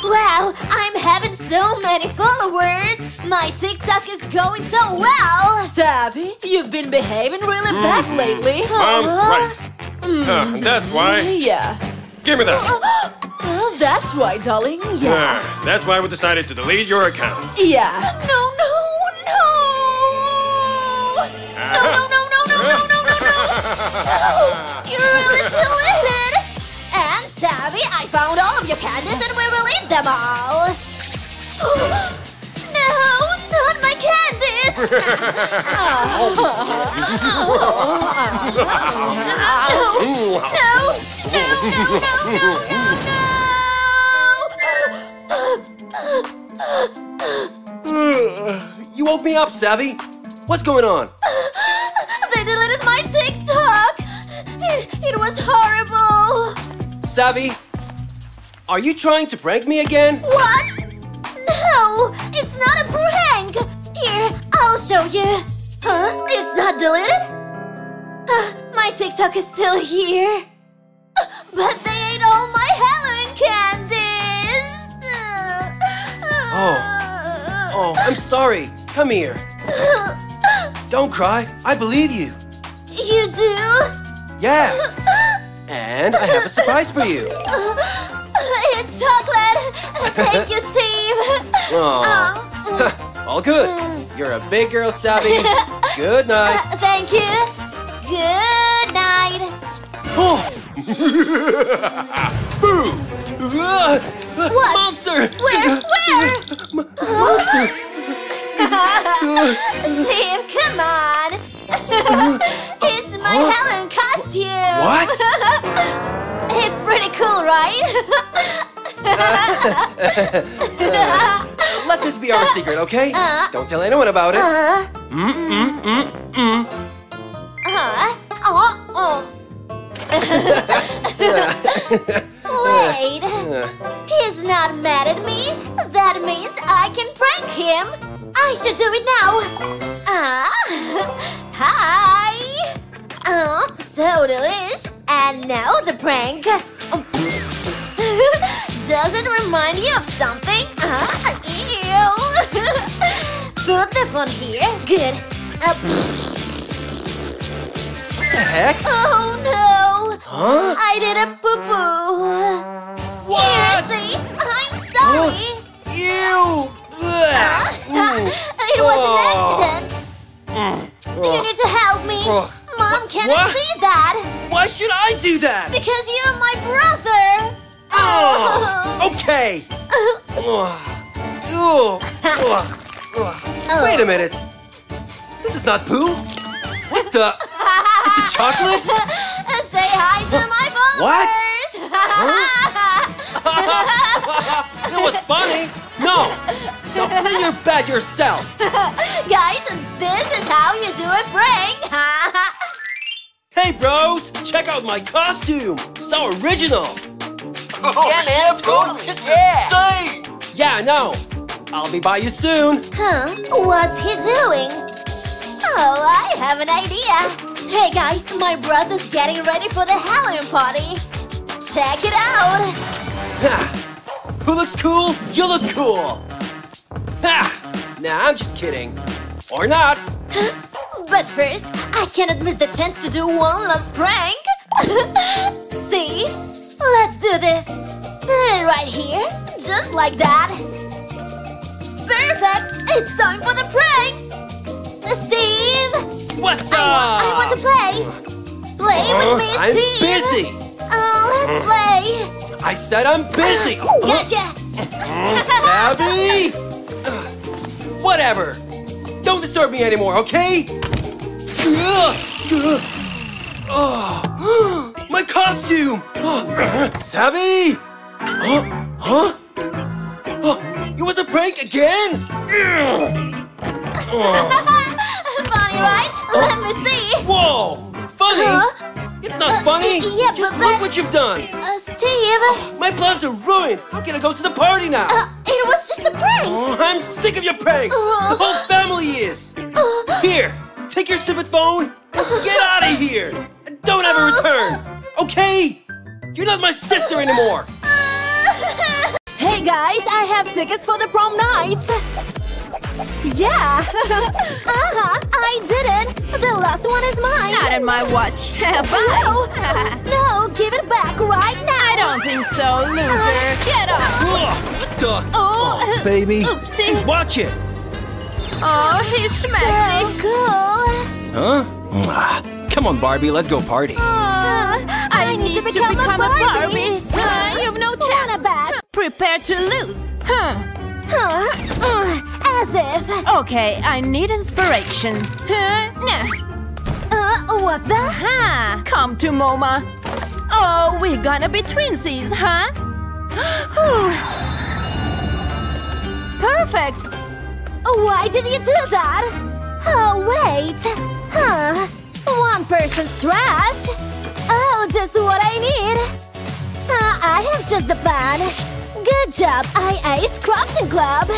Wow, I'm having so many followers! My TikTok is going so well! Savvy, you've been behaving really bad mm-hmm. lately. Mom's right. Uh, that's why. Yeah. Give me that. Oh, that's why, darling. Yeah. Uh, that's why we decided to delete your account. Yeah. No, no, no! No, no, no, no, no, no, no, no, no! No! You're really deleted! And Savvy, I found all of your candies and we will eat them all! No, not my candies! No, no, no, no, no, no, no! You woke me up, Savvy. What's going on? They deleted my TikTok! It, it was horrible! Savvy, are you trying to prank me again? What? No, it's not a prank! Here, I'll show you. Huh? It's not deleted? Uh, my TikTok is still here. Uh, But they ate all my Halloween candies! Oh. Oh, I'm sorry. Come here. Don't cry. I believe you. You do? Yeah. And I have a surprise for you. It's chocolate! Thank you, Steve! Aw. All good. You're a big girl, Savvy. Good night. Uh, thank you. Good night. Oh. Boo! What? Monster! Where? Where? Monster! Steve, come on. it's my Halloween costume. What? it's pretty cool, right? Let this be our secret, okay? Uh. Don't tell anyone about it. uh, Mm, mm, mm, mm. huh? Oh, oh. Wait. He's not mad at me. That means I can prank him. I should do it now. Ah, hi. Oh, so delish. And now the prank. Does it remind you of something? Ah, ew. Put the phone here. Good. Uh, the heck? oh no. Huh? I did a poo poo. What? See? I'm sorry. Ew! Ugh. it was an accident. Do you need to help me. Mom What? see that. Why should I do that? Because you're my brother. Oh, okay. Wait a minute. This is not poo. What the? It's a chocolate? Say hi to my What? followers. That was funny. No. Now play your bad yourself. Guys, this is how you do a prank. Hey, bros. Check out my costume. So original. Yeah, man, it's cool. It's insane. Yeah, I know. I'll be by you soon. huh? What's he doing? Oh, I have an idea. Hey guys, my brother's getting ready for the Halloween party. Check it out. Ha! Who looks cool? You look cool. Ha! Nah, I'm just kidding. Or not. But first, I cannot miss the chance to do one last prank. See? Let's do this. Put it right here, just like that. Perfect! It's time for the prank! Steve! What's I up? want, I want to play! Play Uh, with me, I'm Steve! busy. Oh, let's play! I said I'm busy. Gotcha! Savvy? Whatever. Don't disturb me anymore, okay? My costume! Savvy? Huh? Huh? Oh, it was a prank again? Funny, right? Let me see! Whoa! Funny? Huh? It's not funny! yeah, Just but look what you've done! Uh, Steve! My plans are ruined! How can I go to the party now? Uh, it was just a prank! Oh, I'm sick of your pranks! Uh. The whole family is! Uh, Here, take your stupid phone and get out of here! Don't ever return! Okay? You're not my sister anymore! Hey guys, I have tickets for the prom night! Yeah! uh-huh, I didn't! The last one is mine! Not in my watch. Bye. No! no, give it back right now! I don't think so, loser. Get up. Ugh, what the? Oh, baby. Oopsie. Hey, watch it! Oh, he's schmexy. So cool! Huh? Mwah. Come on, Barbie, let's go party. Oh, I, need, to become, a Barbie. Uh, you've no chance. Prepare to lose. Huh. Huh? Uh, as if... Okay, I need inspiration. Huh? Yeah. Uh, what the? Huh. Come to Moma. Oh, we're gonna be twinsies, huh? Perfect. Why did you do that? Oh, wait. Huh. One person's trash. Oh, just what I need. Uh, I have just the plan. Good job, I Ace Crafting Club.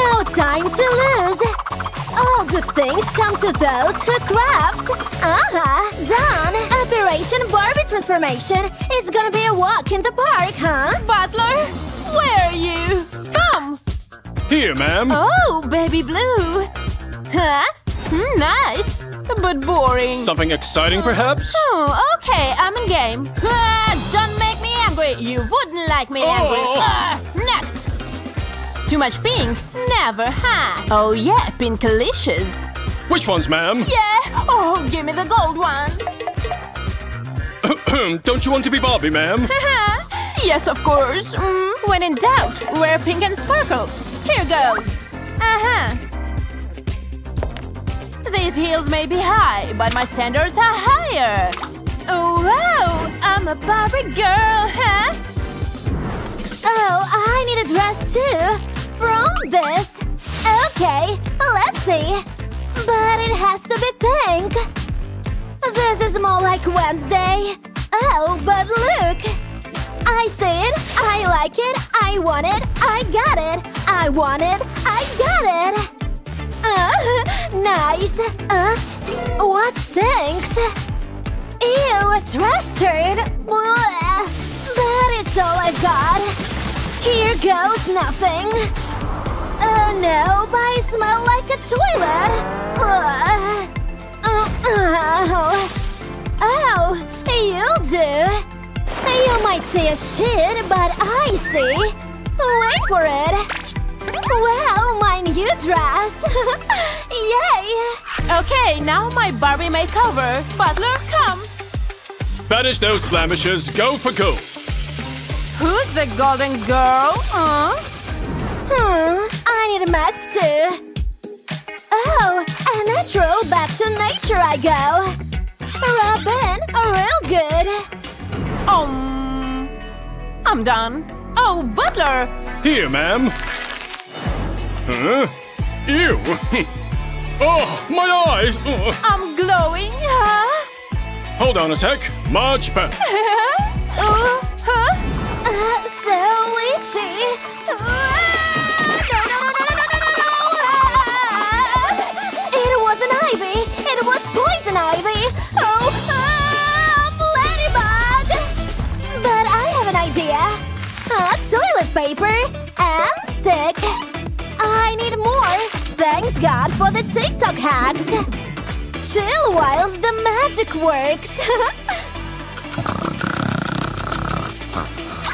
No time to lose. All good things come to those who craft. Uh-huh, done. Operation Barbie Transformation. It's gonna be a walk in the park, huh? Butler, where are you? Come. Here, ma'am. Oh, baby blue. Huh? Hmm, nice, but boring. Something exciting, perhaps? Oh, okay, I'm in game. Ah, don't make me angry. You wouldn't like me angry. Oh. Ah, next. Too much pink? Never, huh? Oh yeah, pinkalicious. Which ones, ma'am? Yeah. Oh, give me the gold ones. Don't you want to be Barbie, ma'am? yes, of course. Mm, when in doubt, wear pink and sparkles. Here goes. Uh-huh. These heels may be high, but my standards are higher. Wow! I'm a Barbie girl, huh? Oh, I need a dress too. From this. Okay, let's see. But it has to be pink. This is more like Wednesday. Oh, but look. I see it. I like it. I want it. I got it. I want it. I got it. Uh, nice. Uh, what stinks? Ew, trash turd. But it's all I've got. Here goes nothing. Oh no, I smell like a toilet. Ugh. Oh, oh, you'll do. You might say a shit, but I see. Wait for it. Wow, my new dress. Yay! Okay, now my Barbie makeover. Butler, come. Banish those blemishes. Go for gold. Who's the golden girl? Uh? Hmm, I need a mask too. Oh, a natural back to nature I go. Robin, real good. Um, I'm done. Oh, Butler! Here, ma'am. Huh? Ew! oh, my eyes! Oh. I'm glowing, huh? Hold on a sec. Much better. uh, huh? Uh, uh-huh. so itchy. It was an ivy. It was poison ivy. Oh. But I have an idea. Toilet paper and stick. I need more. Thanks God for the TikTok hacks. Chill whilst the magic works.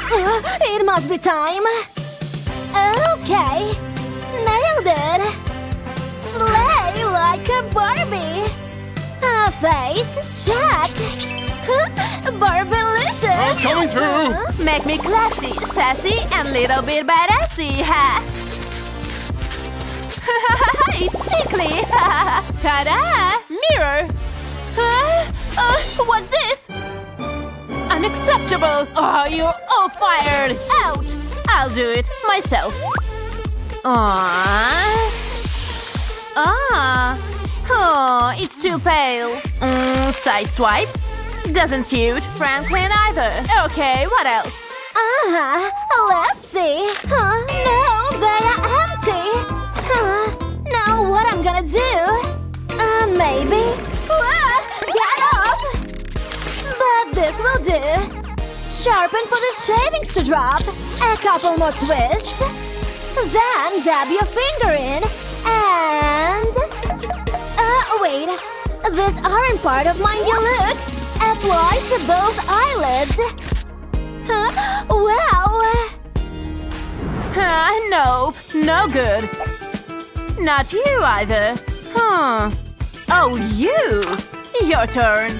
Uh, it must be time. Okay. Nailed it. Slay like a Barbie. A face, check. Barbelicious. I'm coming through. Make me classy, sassy, and little bit badassy, ha! it's tickly! Ta-da! Mirror! Huh? Uh, what's this? Unacceptable! Oh, you're all fired! Out! I'll do it myself. Ah. Ah. Oh, it's too pale. Mm, side swipe. Doesn't suit Franklin either. Okay, what else? Uh-huh. Let's see. Huh? No, they are empty. Huh? Now what I'm gonna do? Uh, maybe. Ah, get off! But this will do. Sharpen for the shavings to drop. A couple more twists. Then dab your finger in. And... Uh, wait. These aren't part of my new look. Apply to both eyelids. Huh? Wow! Uh, no, no good. Not you either. Huh. Oh, you! Your turn.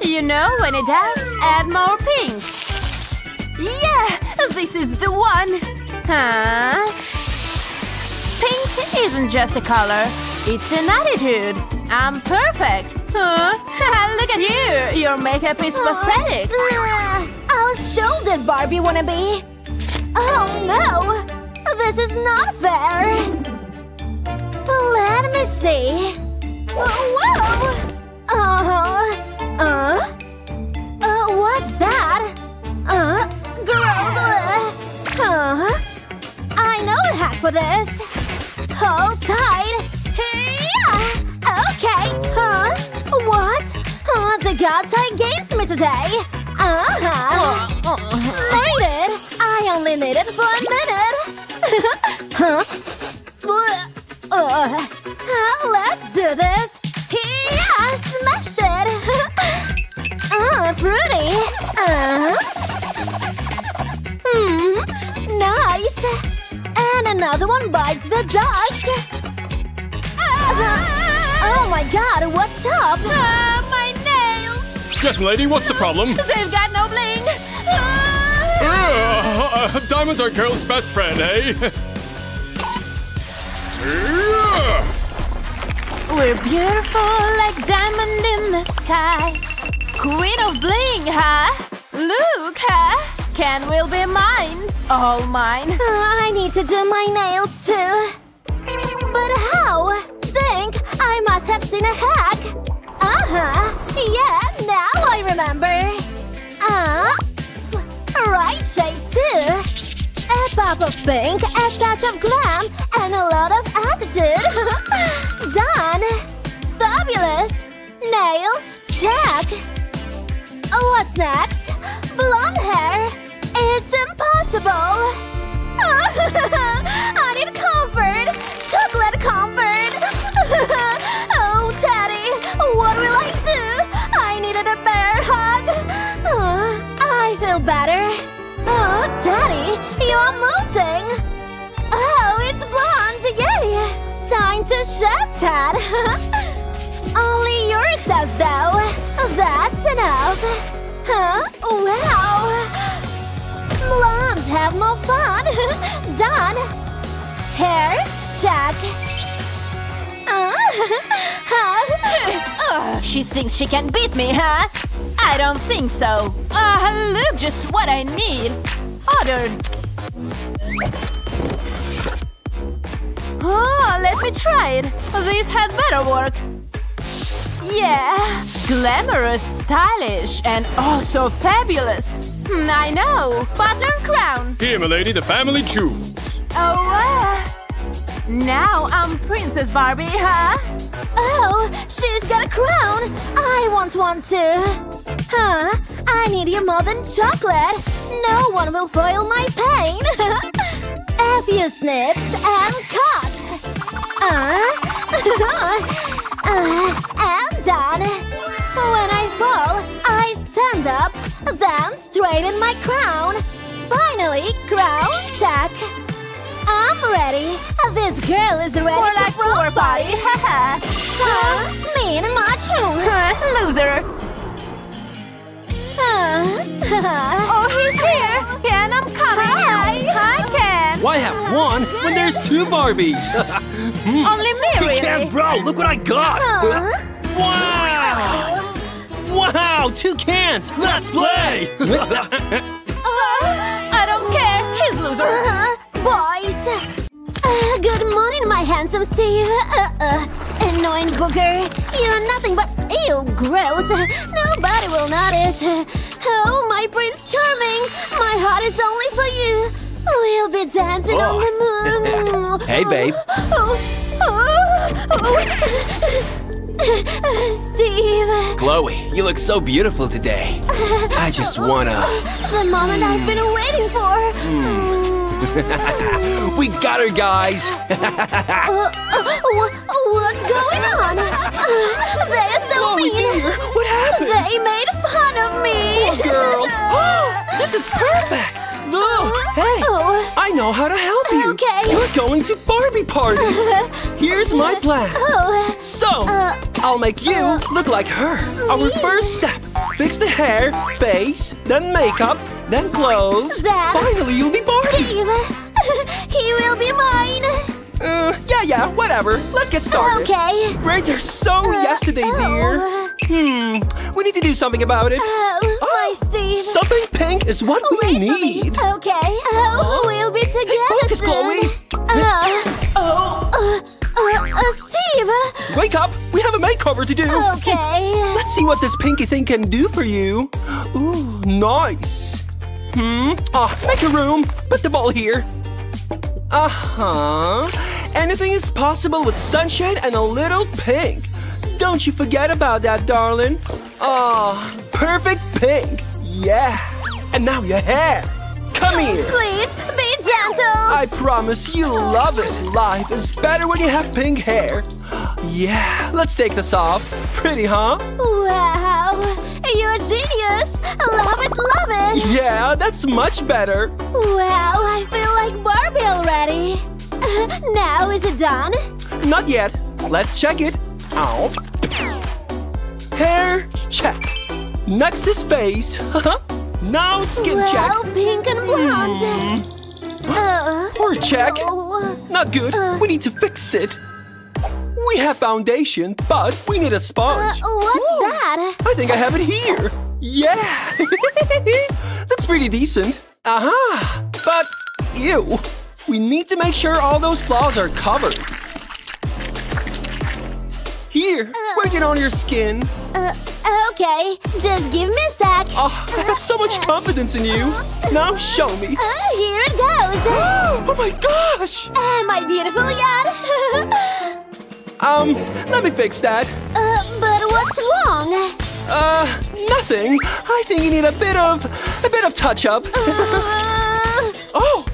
You know, when in doubt, add more pink. Yeah! This is the one! Huh? Pink isn't just a color, it's an attitude. I'm perfect. Huh? Look at you! Your makeup is pathetic. Ugh, I'll show that Barbie wanna be. Oh no! This is not fair! Me see. Whoa! Uh-huh. Uh? Uh, what's that? Uh, gross. Uh, I know a hack for this. Hold tight. Yeah. Okay. Huh? What? Uh, the gods are against me today. Uh-huh. Made it. I only need it for a minute. huh? Uh, uh, let's do this. Yeah, smashed it. uh, fruity. Uh. Hmm, nice. And another one bites the dust. Uh, oh my god, what's up? Ah, my nails! Yes, milady, what's the problem? They've got no bling! Ah! Uh, uh, diamonds are girls' best friend, eh? We're beautiful like diamond in the sky. Queen of bling, huh? Look, huh? Ken will be mine. All mine. I need to do my nails too. But how? Think I must have seen a hack. Uh-huh. Yeah, now I remember. Uh, right shade too. A pop of pink, a touch of glam, and a lot of attitude. Nails, check. What's next? Blonde hair. It's impossible. I need comfort. Chocolate comfort. oh, Teddy, what will I do? I needed a bear hug. Uh, I feel better. Oh, Daddy, you're molting. Oh, it's blonde, yay! Time to shut, Ted. Only your excess, though. That's enough. Huh? Wow! Blondes have more fun. Done. Hair, check. Uh, Ugh, she thinks she can beat me, huh? I don't think so. Ah, look, just what I need. Ordered. Oh, let me try it. This had better work. Yeah, glamorous, stylish, and also fabulous. Hmm, I know. Butler crown. Here, milady, the family jewels. Oh, uh, now I'm Princess Barbie, huh? Oh, she's got a crown. I want one too. Huh? I need you more than chocolate. No one will foil my pain. A few snips and cuts. Uh, uh, and done. When I fall, I stand up, then straighten my crown. Finally, crown check. I'm ready. This girl is ready More like poor party, haha. Huh? Mean. Huh, Loser. Oh, he's here! And I'm coming! Hi! Hi! Why have one when there's two Barbies? Hmm. Only me, Hey, really! Ken, bro, look what I got! Wow! Wow, two Kens! Let's play! I don't care! He's loser! Uh, boys! Uh, good morning, my handsome Steve. Uh, uh, annoying booger. You're nothing but ew, gross. Nobody will notice. Oh, my Prince Charming. My heart is only for you. We'll be dancing on the moon. Hey, babe. Oh, oh, oh. Steve. Chloe, you look so beautiful today. I just wanna. The moment I've been waiting for. we got her, guys! Uh, uh, wha- what's going on? Uh, they are so Chloe, mean. dear, what happened? They made fun of me. Poor girl. this is perfect! Hey! Oh. I know how to help you! Okay. We're going to Barbie party! Here's my plan. Oh. So, Uh, I'll make you look like her. Our first step. Fix the hair, face, then makeup, then clothes. Then- Finally, you'll be Barbie. He will be mine. Uh, yeah, yeah, whatever. Let's get started. Okay. Braids are so yesterday, dear. Hmm, we need to do something about it. Oh, my Steve. Something pink is what we Wait for me. need. Okay. Oh, we'll be together focus, soon. Chloe. Uh, Oh, uh, uh, uh, Steve. wake up! We have a makeover to do. Okay. Let's see what this pinky thing can do for you. Ooh, nice. Hmm. Ah, make a room. Put the ball here. Uh huh. Anything is possible with sunshine and a little pink. Don't you forget about that, darling. Ah, perfect pink. Yeah. And now your hair. Come here. Please be gentle. I promise you love it. Life is better when you have pink hair. Yeah, let's take this off. Pretty, huh? Wow, you're a genius. Love it, love it. Yeah, that's much better. Wow, I feel like Barbie already. Now is it done? Not yet. Let's check it. Ow. Hair, check. Next is face. now skin well, check. pink and blonde. Uh, Or check. oh, Not good. We need to fix it. We have foundation, but we need a uh, sponge. what's that? I think I have it here. Yeah. Looks pretty decent. Aha. But, ew. We need to make sure all those flaws are covered. Here, work it on your skin. Uh, okay, just give me a sec. Oh, I have so much confidence in you. Now show me. Uh, here it goes. Oh my gosh! Am I beautiful yet? Um, let me fix that. uh, but What's wrong? Uh, nothing. I think you need a bit of, a bit of touch up. Uh, oh,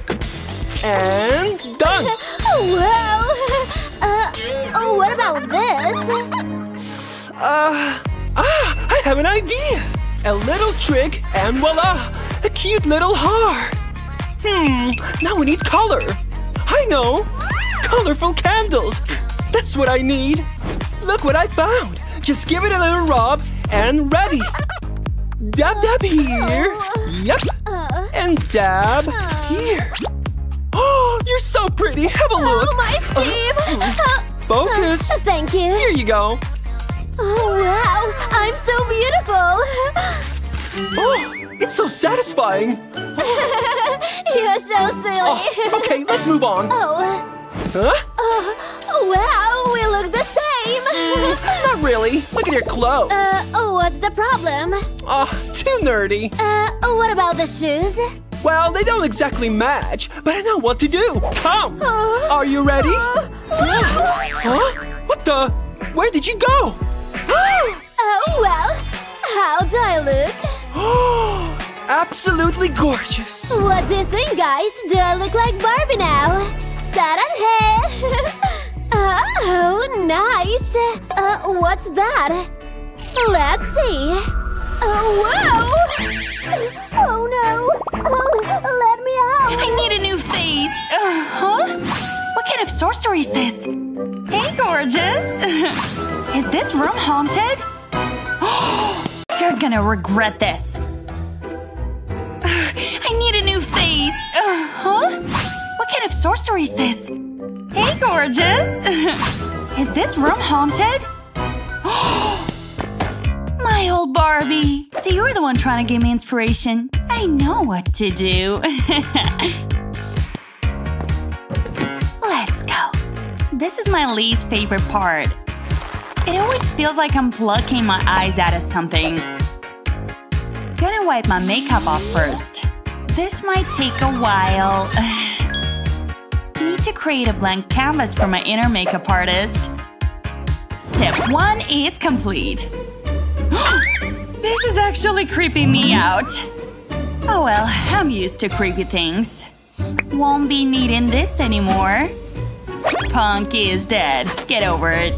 and done. wow. Oh, what about this? Uh, ah, I have an idea. A little trick and voila, a cute little heart. Hmm, now we need color. I know, colorful candles. That's what I need. Look what I found. Just give it a little rub and ready. Dab dab here. Yep. And dab here. Oh, you're so pretty. Have a look. Oh, my Steve. Uh, focus. Thank you. Here you go. Oh, wow. I'm so beautiful. Oh, it's so satisfying. You're so silly. Oh, okay, let's move on. Oh. Huh? Oh, wow, we look the same. Not really. Look at your clothes. Uh, oh, what's the problem? Ah, too nerdy. Uh, what about the shoes? Well, they don't exactly match, but I know what to do. Come! Uh, Are you ready? Uh, huh? What the? Where did you go? Oh, well, how do I look? Absolutely gorgeous. What do you think, guys? Do I look like Barbie now? Sarah Oh, nice. Uh, what's that? Let's see. Oh, whoa! Oh no! Oh, let me out! I need a new face. Uh, huh? What kind of sorcery is this? Hey, gorgeous. is this room haunted? You're gonna regret this. I need a new face. Uh, huh? What kind of sorcery is this? Hey, gorgeous. is this room haunted? My old Barbie. So you're the one trying to give me inspiration. I know what to do. Let's go. This is my least favorite part. It always feels like I'm plucking my eyes out of something. Gonna wipe my makeup off first. This might take a while. Need to create a blank canvas for my inner makeup artist. Step one is complete. this is actually creeping me out. Oh well, I'm used to creepy things. Won't be needing this anymore. Punk is dead. Get over it.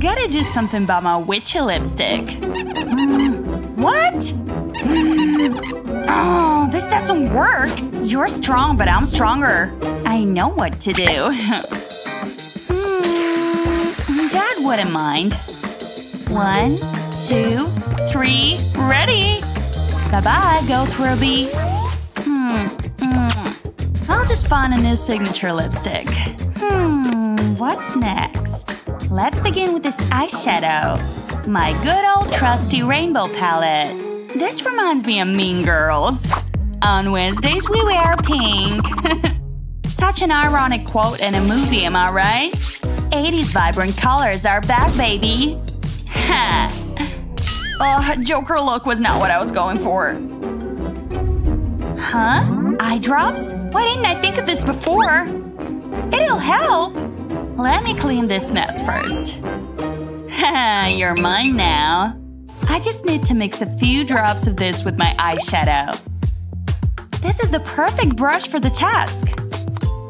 Gotta do something about my witchy lipstick. Mm, what? Mm. Oh, this doesn't work. You're strong, but I'm stronger. I know what to do. mm, Dad wouldn't mind. One, two, three, ready! Bye-bye, Goth Ruby. Hmm, hmm. I'll just find a new signature lipstick. Hmm, what's next? Let's begin with this eyeshadow. My good old trusty rainbow palette. This reminds me of Mean Girls. On Wednesdays we wear pink. Such an ironic quote in a movie, am I right? 80s vibrant colors are back, baby. Ha! Uh, Joker look was not what I was going for. Huh? Eye drops? Why didn't I think of this before? It'll help! Let me clean this mess first. Haha, you're mine now. I just need to mix a few drops of this with my eyeshadow. This is the perfect brush for the task.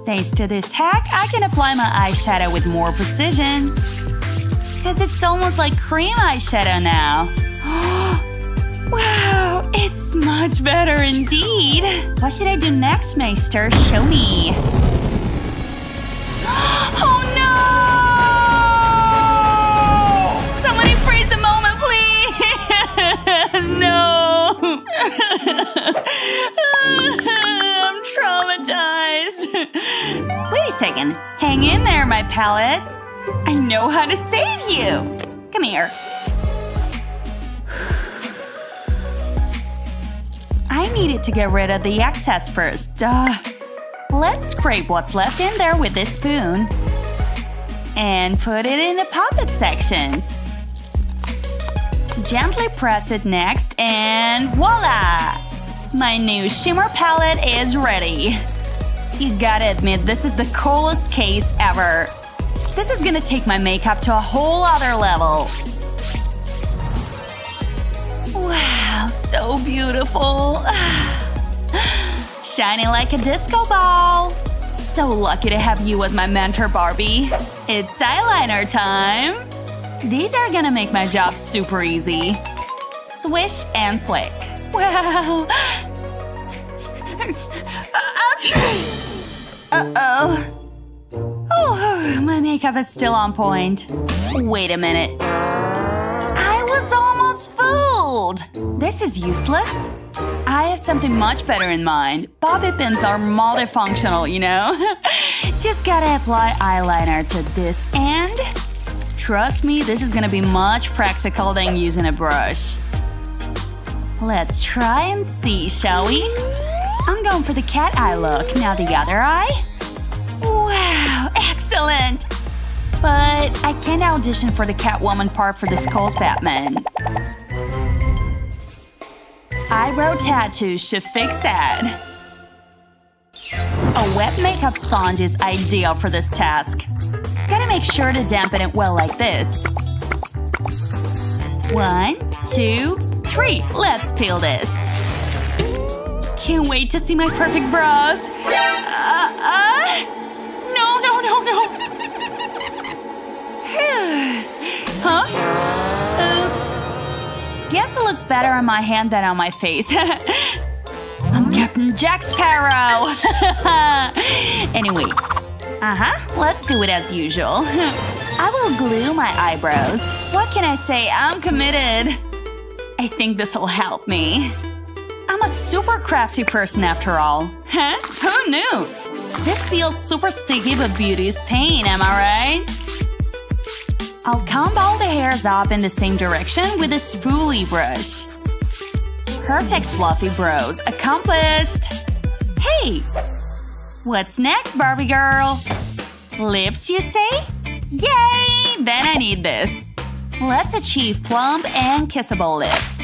Thanks to this hack, I can apply my eyeshadow with more precision. Cause it's almost like cream eyeshadow now. wow, it's much better indeed. What should I do next, Maester? Show me. oh no! Somebody freeze the moment, please! no! I'm traumatized. Wait a second. Hang in there, my palette. I know how to save you. Come here. I needed to get rid of the excess first. Duh. Let's scrape what's left in there with this spoon. And put it in the puppet sections. Gently press it next and voila! My new shimmer palette is ready. You gotta admit, this is the coolest case ever. This is gonna take my makeup to a whole other level. Wow, so beautiful. Shining like a disco ball. So lucky to have you as my mentor, Barbie. It's eyeliner time. These are gonna make my job super easy. Swish and flick. Wow. Uh-oh. Oh, my makeup is still on point. Wait a minute. I was almost This is useless. I have something much better in mind. Bobby pins are multifunctional, you know? Just gotta apply eyeliner to this end. Trust me, this is gonna be much practical than using a brush. Let's try and see, shall we? I'm going for the cat eye look. Now the other eye. Wow, excellent! But I can't audition for the Catwoman part for the Skulls Batman. Eyebrow tattoos should fix that. A wet makeup sponge is ideal for this task. Gotta make sure to dampen it well like this. One, two, three. Let's peel this. Can't wait to see my perfect brows. Uh, uh? No, no, no, no. huh? Guess it looks better on my hand than on my face. I'm Captain Jack Sparrow. anyway, uh-huh, let's do it as usual. I will glue my eyebrows. What can I say? I'm committed. I think this'll help me. I'm a super crafty person after all. Huh? Who knew? This feels super sticky but beauty is pain, am I right? I'll comb all the hairs up in the same direction with a spoolie brush. Perfect fluffy brows. Accomplished! Hey! What's next, Barbie girl? Lips, you say? Yay! Then I need this. Let's achieve plump and kissable lips.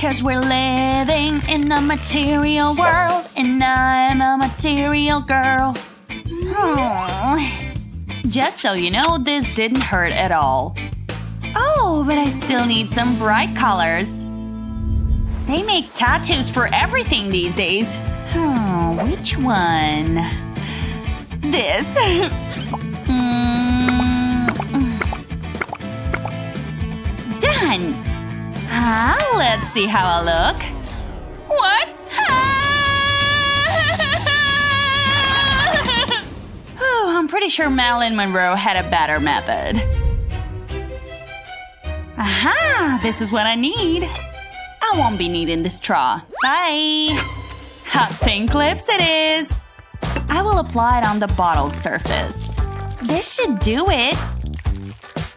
Cause we're living in a material world And I'm a material girl Aww. Just so you know, this didn't hurt at all Oh, but I still need some bright colors They make tattoos for everything these days Oh, which one? This mm. Done! Huh? Let's see how I look. What? I'm pretty sure Marilyn Monroe had a better method. Aha! This is what I need. I won't be needing this straw. Bye! Hot pink lips it is! I will apply it on the bottle surface. This should do it.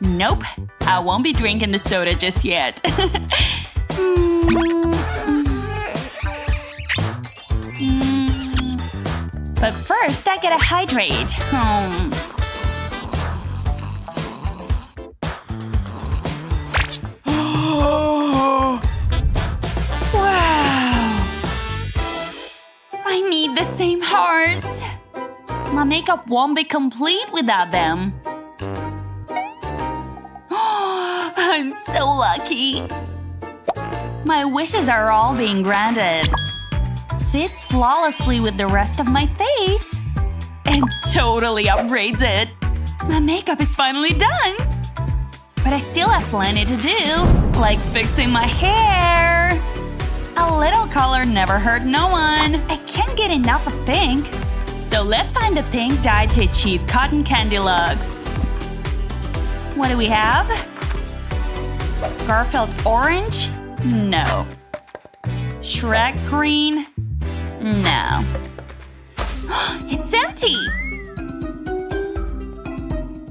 Nope, I won't be drinking the soda just yet. Hmm. But first, I gotta hydrate. Hmm. wow! I need the same hearts. My makeup won't be complete without them. I'm so lucky. My wishes are all being granted. Fits flawlessly with the rest of my face. And totally upgrades it. My makeup is finally done. But I still have plenty to do. Like fixing my hair. A little color never hurt no one. I can't get enough of pink. So let's find the pink dye to achieve cotton candy looks. What do we have? Garfield orange? No. Shrek green? No. it's empty!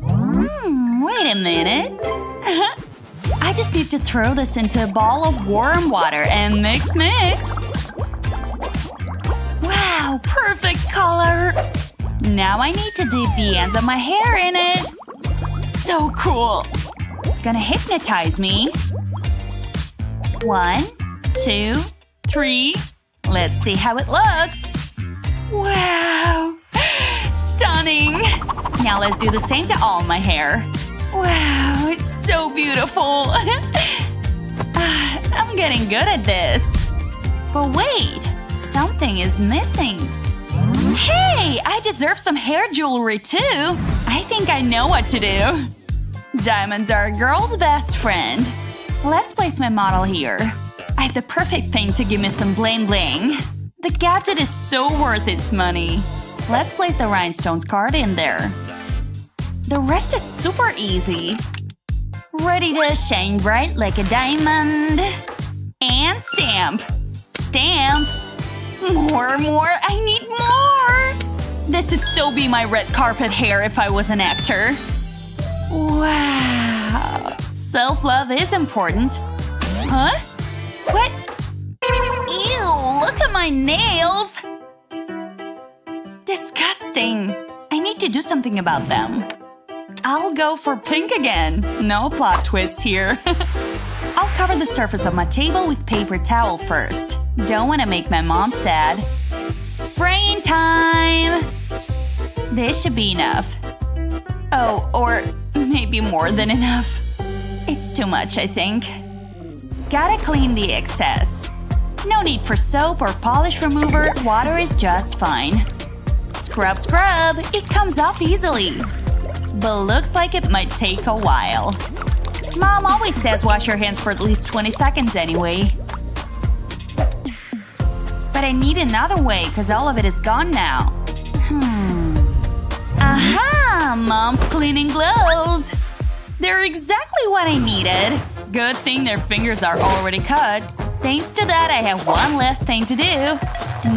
Hmm, wait a minute. I just need to throw this into a ball of warm water and mix mix. Wow, perfect color! Now I need to dip the ends of my hair in it. So cool! It's gonna hypnotize me. One, two, three. Let's see how it looks. Wow! Stunning! Now let's do the same to all my hair. Wow, it's so beautiful! Ah, I'm getting good at this. But wait, something is missing. Hey, I deserve some hair jewelry too. I think I know what to do. Diamonds are a girl's best friend. Let's place my model here. I have the perfect thing to give me some bling bling. The gadget is so worth its money. Let's place the rhinestones card in there. The rest is super easy. Ready to shine bright like a diamond. And stamp. Stamp. More, more, I need more! This would so be my red carpet hair if I was an actor. Wow. Self-love is important. Huh? What? Ew, look at my nails! Disgusting. I need to do something about them. I'll go for pink again. No plot twist here. I'll cover the surface of my table with paper towel first. Don't want to make my mom sad. Spraying time! This should be enough. Oh, or maybe more than enough. It's too much, I think. Gotta clean the excess. No need for soap or polish remover, water is just fine. Scrub, scrub! It comes off easily. But looks like it might take a while. Mom always says wash your hands for at least 20 seconds anyway. But I need another way because all of it is gone now. Hmm. Aha! Mom's cleaning gloves! They're exactly what I needed. Good thing their fingers are already cut. Thanks to that, I have one less thing to do.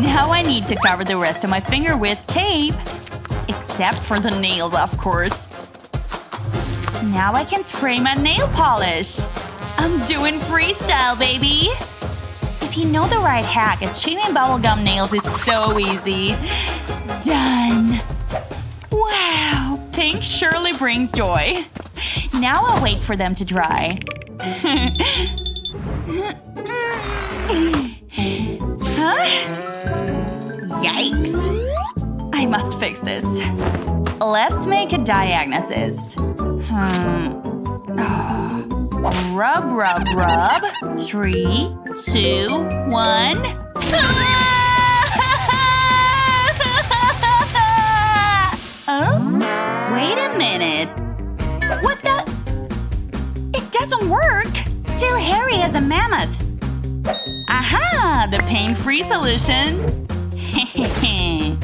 Now I need to cover the rest of my finger with tape. Except for the nails, of course. Now I can spray my nail polish. I'm doing freestyle, baby! If you know the right hack, achieving bubblegum nails is so easy. Done! Wow! Pink surely brings joy. Now I'll wait for them to dry. huh? Yikes! I must fix this. Let's make a diagnosis. Hmm. Rub, rub, rub. Three, two, one. oh? Wait a minute. Doesn't work! Still hairy as a mammoth. Aha! The pain-free solution.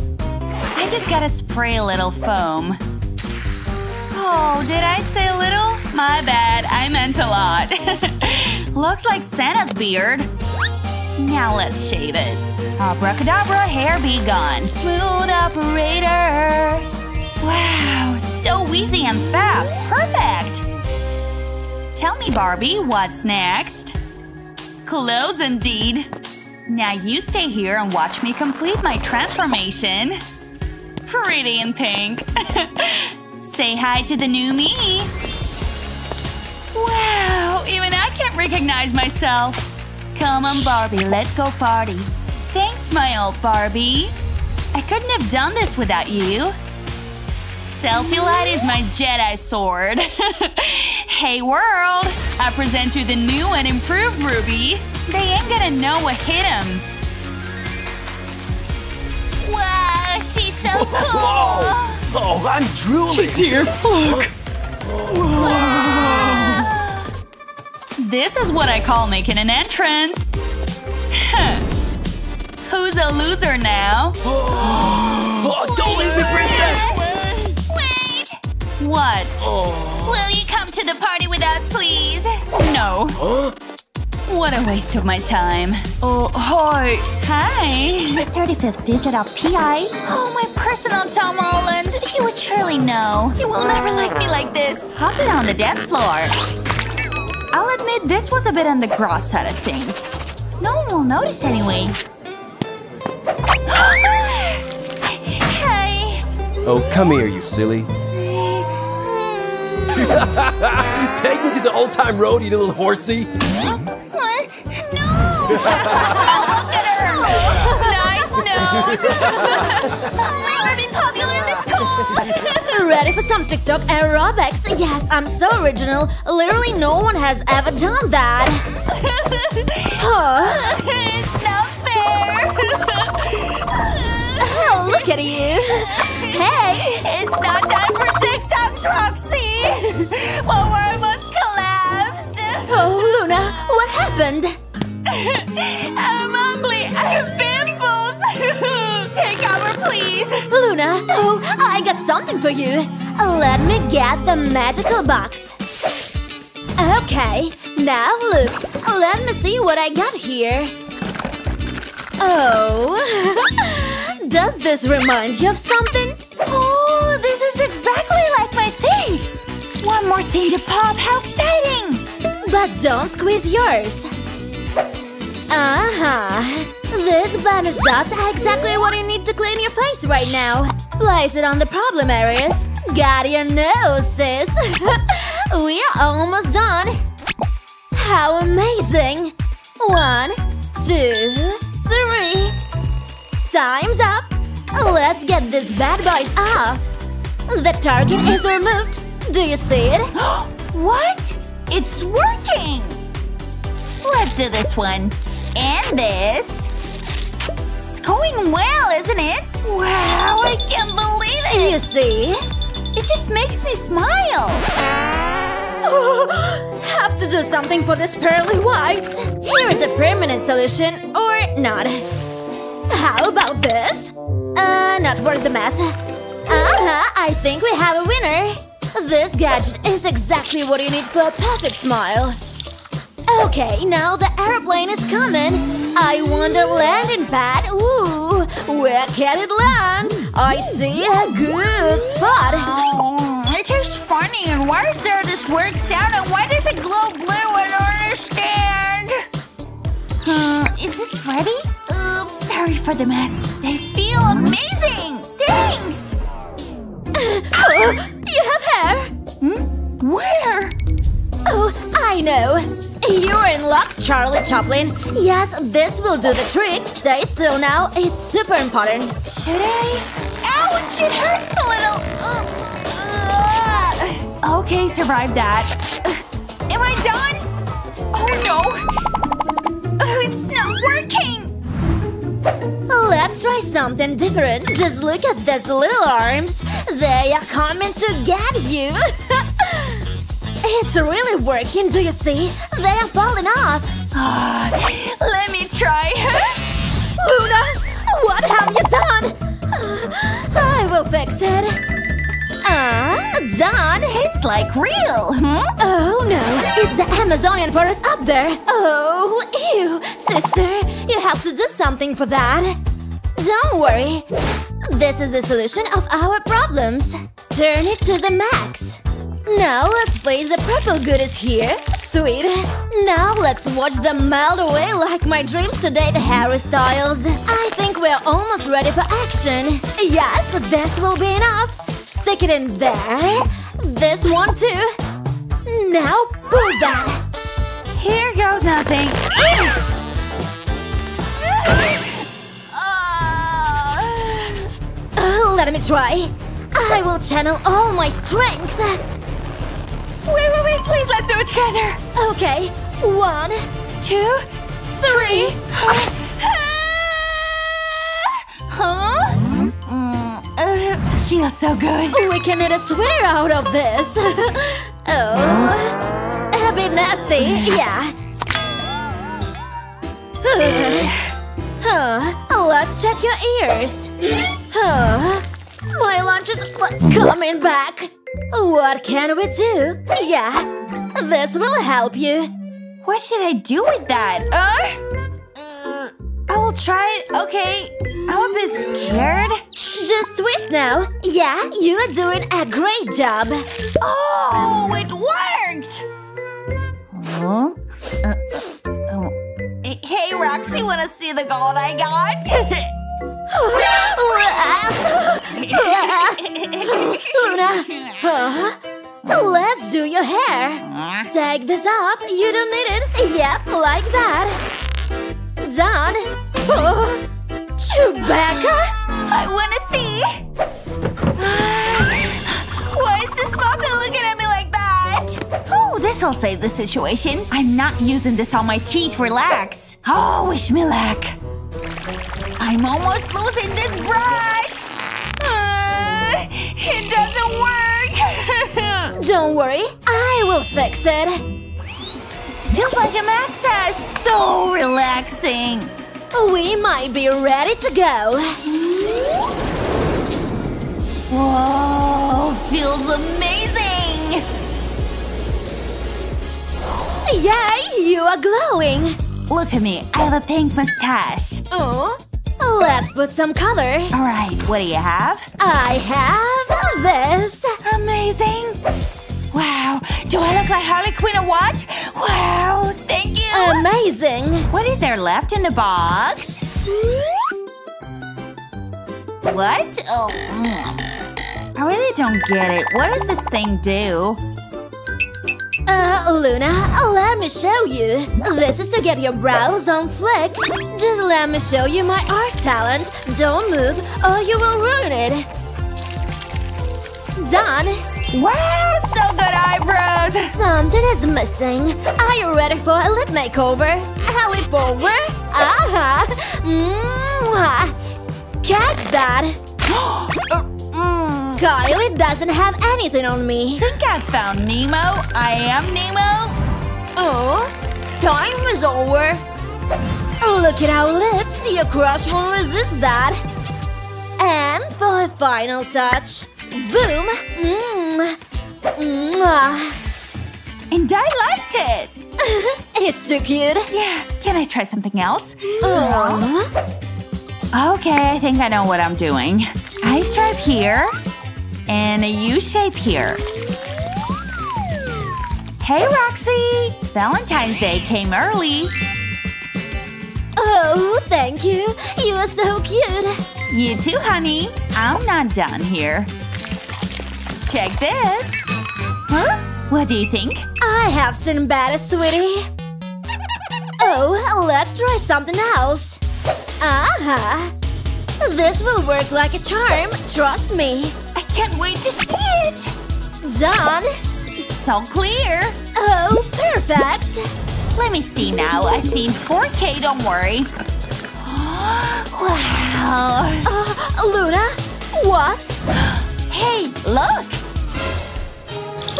I just gotta spray a little foam. Oh, did I say a little? My bad, I meant a lot. Looks like Santa's beard. Now let's shave it. Abracadabra, hair be gone. Smooth operator. Wow, so easy and fast. Perfect! Tell me, Barbie, what's next? Clothes, indeed. Now you stay here and watch me complete my transformation. Pretty in pink. Say hi to the new me. Wow, even I can't recognize myself. Come on, Barbie, let's go party. Thanks, my old Barbie. I couldn't have done this without you. Selfie light is my Jedi sword. hey world! I present you the new and improved Ruby. They ain't gonna know what hit him. Wow, she's so cool! Oh, I'm drooling! She's here! Look! This is what I call making an entrance. Who's a loser now? oh, don't leave me, princess! Wait! What? Oh. Will you come to the party with us, please? No. Huh? What a waste of my time. Oh, hi. Hi. 35th digit of PI. Oh, my personal Tom Holland. He would surely know. He will never like me like this. Hop it on the dance floor. I'll admit this was a bit on the gross side of things. No one will notice anyway. Hi. Oh, come here, you silly. Take me to the Old Town Road, you little horsey. What? No! Look at her! Nice nose! I'll never be popular in this school! Ready for some TikTok aerobics? Yes, I'm so original. Literally no one has ever done that. Huh? It's not fair. Oh, look at you. Hey! It's not time for TikTok, Roxy. My world must collapsed. Oh, Luna, what happened? I'm ugly. I have pimples. Take cover, please. Luna, oh, I got something for you. Let me get the magical box. Okay, now look. Let me see what I got here. Oh. Does this remind you of something? Oh, this is exactly like my face! One more thing to pop, how exciting! But don't squeeze yours. Uh-huh. This vanish dots are exactly what you need to clean your face right now. Place it on the problem areas. Got your nose, sis. we are almost done. How amazing! One, two, three. Time's up. Let's get these bad boys off. The target is removed. Do you see it? what? It's working! Let's do this one. And this. It's going well, isn't it? Wow, I can't believe it! You see? It just makes me smile. Have to do something for this pearly whites. Here is a permanent solution, or not. How about this? Uh, not worth the math. Uh-huh, I think we have a winner. This gadget is exactly what you need for a perfect smile. Okay, now the airplane is coming. I want a landing pad. Ooh, where can it land? I see a good spot. Oh, it tastes funny. And why is there this weird sound? And why does it glow blue? I don't understand. Uh, is this ready? Oops, sorry for the mess. They feel amazing! Thanks! Oh, you have hair! Hmm? Where? Oh, I know. You're in luck, Charlie Chaplin. Yes, this will do the trick. Stay still now. It's super important. Should I? Ouch! It hurts a little. Ugh. Ugh. Okay, survived that. Ugh. Am I done? Oh no! Let's try something different. Just look at these little arms. They are coming to get you. it's really working, do you see? They are falling off. Let me try. Luna, what have you done? I will fix it. Ah, done. It's like real, hmm? Oh no, it's the Amazonian forest up there. Oh, ew. Sister, you have to do something for that. Don't worry. This is the solution of our problems. Turn it to the max. Now let's place the purple goodies here. Sweet. Now let's watch them melt away like my dreams to date Harry Styles. I think we're almost ready for action. Yes, this will be enough. Stick it in there. This one too. Now pull that. Here goes nothing. Uh, let me try. I will channel all my strength. Wait, wait, wait, please let's do it together. Okay. One, Two, three. huh? Feels so good. We can eat a sweater out of this. oh. A bit nasty, yeah. huh. Let's check your ears. Huh. My lunch is coming back. What can we do? Yeah. This will help you. What should I do with that? Uh? I will try it. Okay. I'm a bit scared. Just twist now. Yeah, you are doing a great job. Oh, it worked! Huh? Uh, uh, oh. Hey, Roxy, wanna see the gold I got? Luna, huh? Let's do your hair. Take this off. You don't need it. Yep, like that head's on. Oh, Chewbacca? I wanna see! Why is this puppy looking at me like that? Oh, this'll save the situation. I'm not using this on my teeth, relax. Oh, wish me luck. I'm almost losing this brush! Uh, it doesn't work! Don't worry, I will fix it. Feels like a massage. So relaxing. We might be ready to go. Whoa, feels amazing. Yay, you are glowing. Look at me, I have a pink mustache. Oh, let's put some color. All right, what do you have? I have this. Amazing. Wow, do I look like Harley Quinn or what? Wow. Amazing. What is there left in the box? What? Oh, mm. I really don't get it. What does this thing do? Uh, Luna, let me show you. This is to get your brows on flick. Just let me show you my art talent. Don't move or you will ruin it. Done. Wow, so good eyebrows. Something is missing. Are you ready for a lip makeover? A lip over? Aha! Mwah. Catch that! Kylie doesn't have anything on me. Think I found Nemo. I am Nemo. Oh, time is over. Look at our lips. Your crush won't resist that. And for a final touch, boom. Mmm. Mwah. And I liked it. it's too cute. Yeah, can I try something else? Aww. Okay, I think I know what I'm doing. I stripe here, and a U shape here. Hey, Roxy! Valentine's Day came early. Oh, thank you. You are so cute. You too, honey. I'm not done here. Check this. Huh? What do you think? I have seen better, sweetie. Oh, let's try something else. Aha! This will work like a charm, trust me. I can't wait to see it! Done! So clear! Oh, perfect! Let me see now. I see in 4K, don't worry. wow! Uh, Luna? What? hey, look!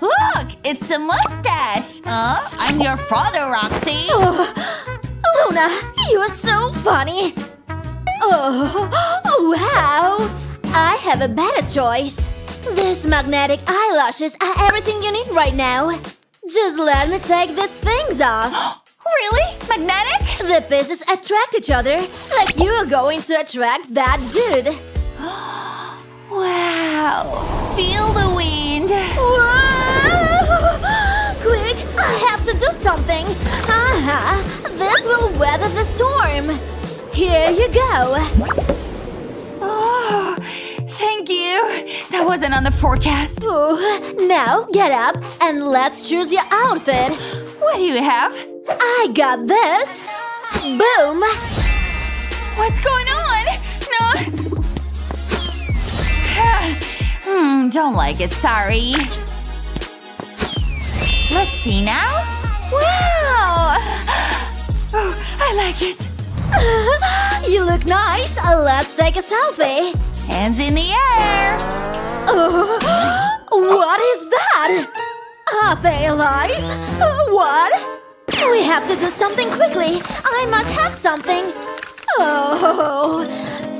look! It's a mustache! Uh, I'm your father, Roxy! Oh, Luna, you are so funny! Oh, wow! I have a better choice. These magnetic eyelashes are everything you need right now. Just let me take these things off. really? Magnetic? The pieces attract each other, like you are going to attract that dude. Wow. Feel the wind. Whoa! Quick, I have to do something. Aha! This will weather the storm. Here you go. Oh, thank you. That wasn't on the forecast. Now get up and let's choose your outfit. What do you have? I got this. Boom. What's going on? Hmm, don't like it, sorry. Let's see now. Wow! Oh, I like it. you look nice. Let's take a selfie. Hands in the air. Uh, what is that? Are they alive? Uh, what? We have to do something quickly. I must have something. Oh,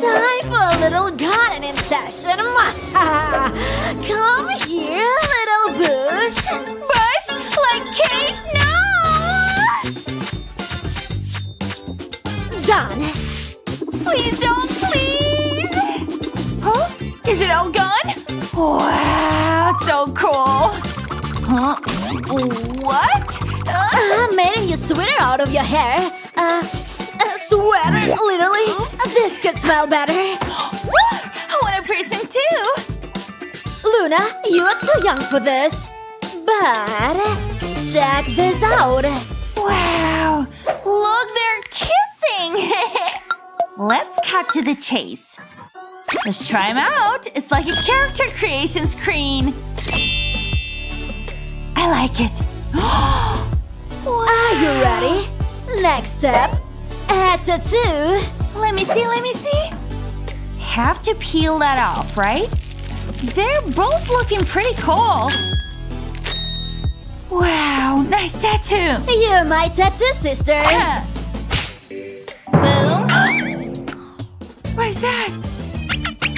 time for a little gardening session. Come here, little bush. Bush? Like Kate? No! Done. Please don't, please! Huh? Is it all gone? Wow, so cool! Huh? What? Uh, I'm making you sweater out of your hair. Uh, sweater, literally. This could smell better. I want a piercing too. Luna, you are too young for this. But check this out. Wow! Look, they're kissing! Let's cut to the chase. Let's try them out. It's like a character creation screen. I like it. Are you ready? Next step, add tattoo. Let me see, let me see. Have to peel that off, right? They're both looking pretty cool. Wow, nice tattoo. You're my tattoo sister. Boom. what is that?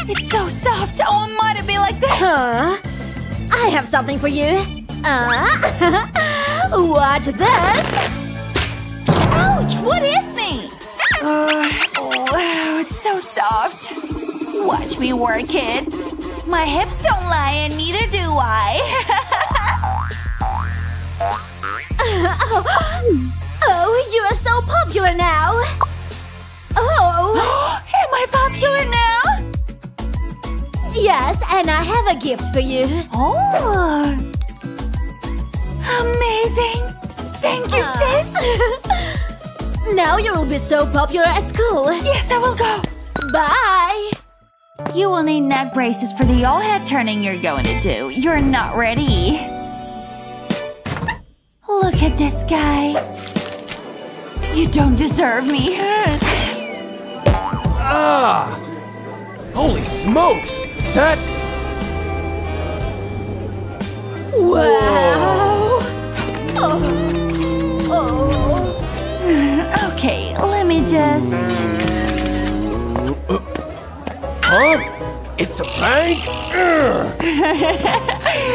It's so soft. Oh, I want to be like that. Huh? I have something for you. Uh, watch this. Ouch, what hit me? Uh, wow, it's so soft. Watch me work it. My hips don't lie and neither do I. oh, you are so popular now. Oh. Am I popular now? Yes, and I have a gift for you. Oh. Amazing. Thank you, sis. now you will be so popular at school. Yes, I will go. Bye. You will need neck braces for the all head turning you're going to do. You're not ready. Look at this guy. You don't deserve me. Ah! Holy smokes! Is that... Wow! Oh. Okay, let me just... Huh? It's a bank?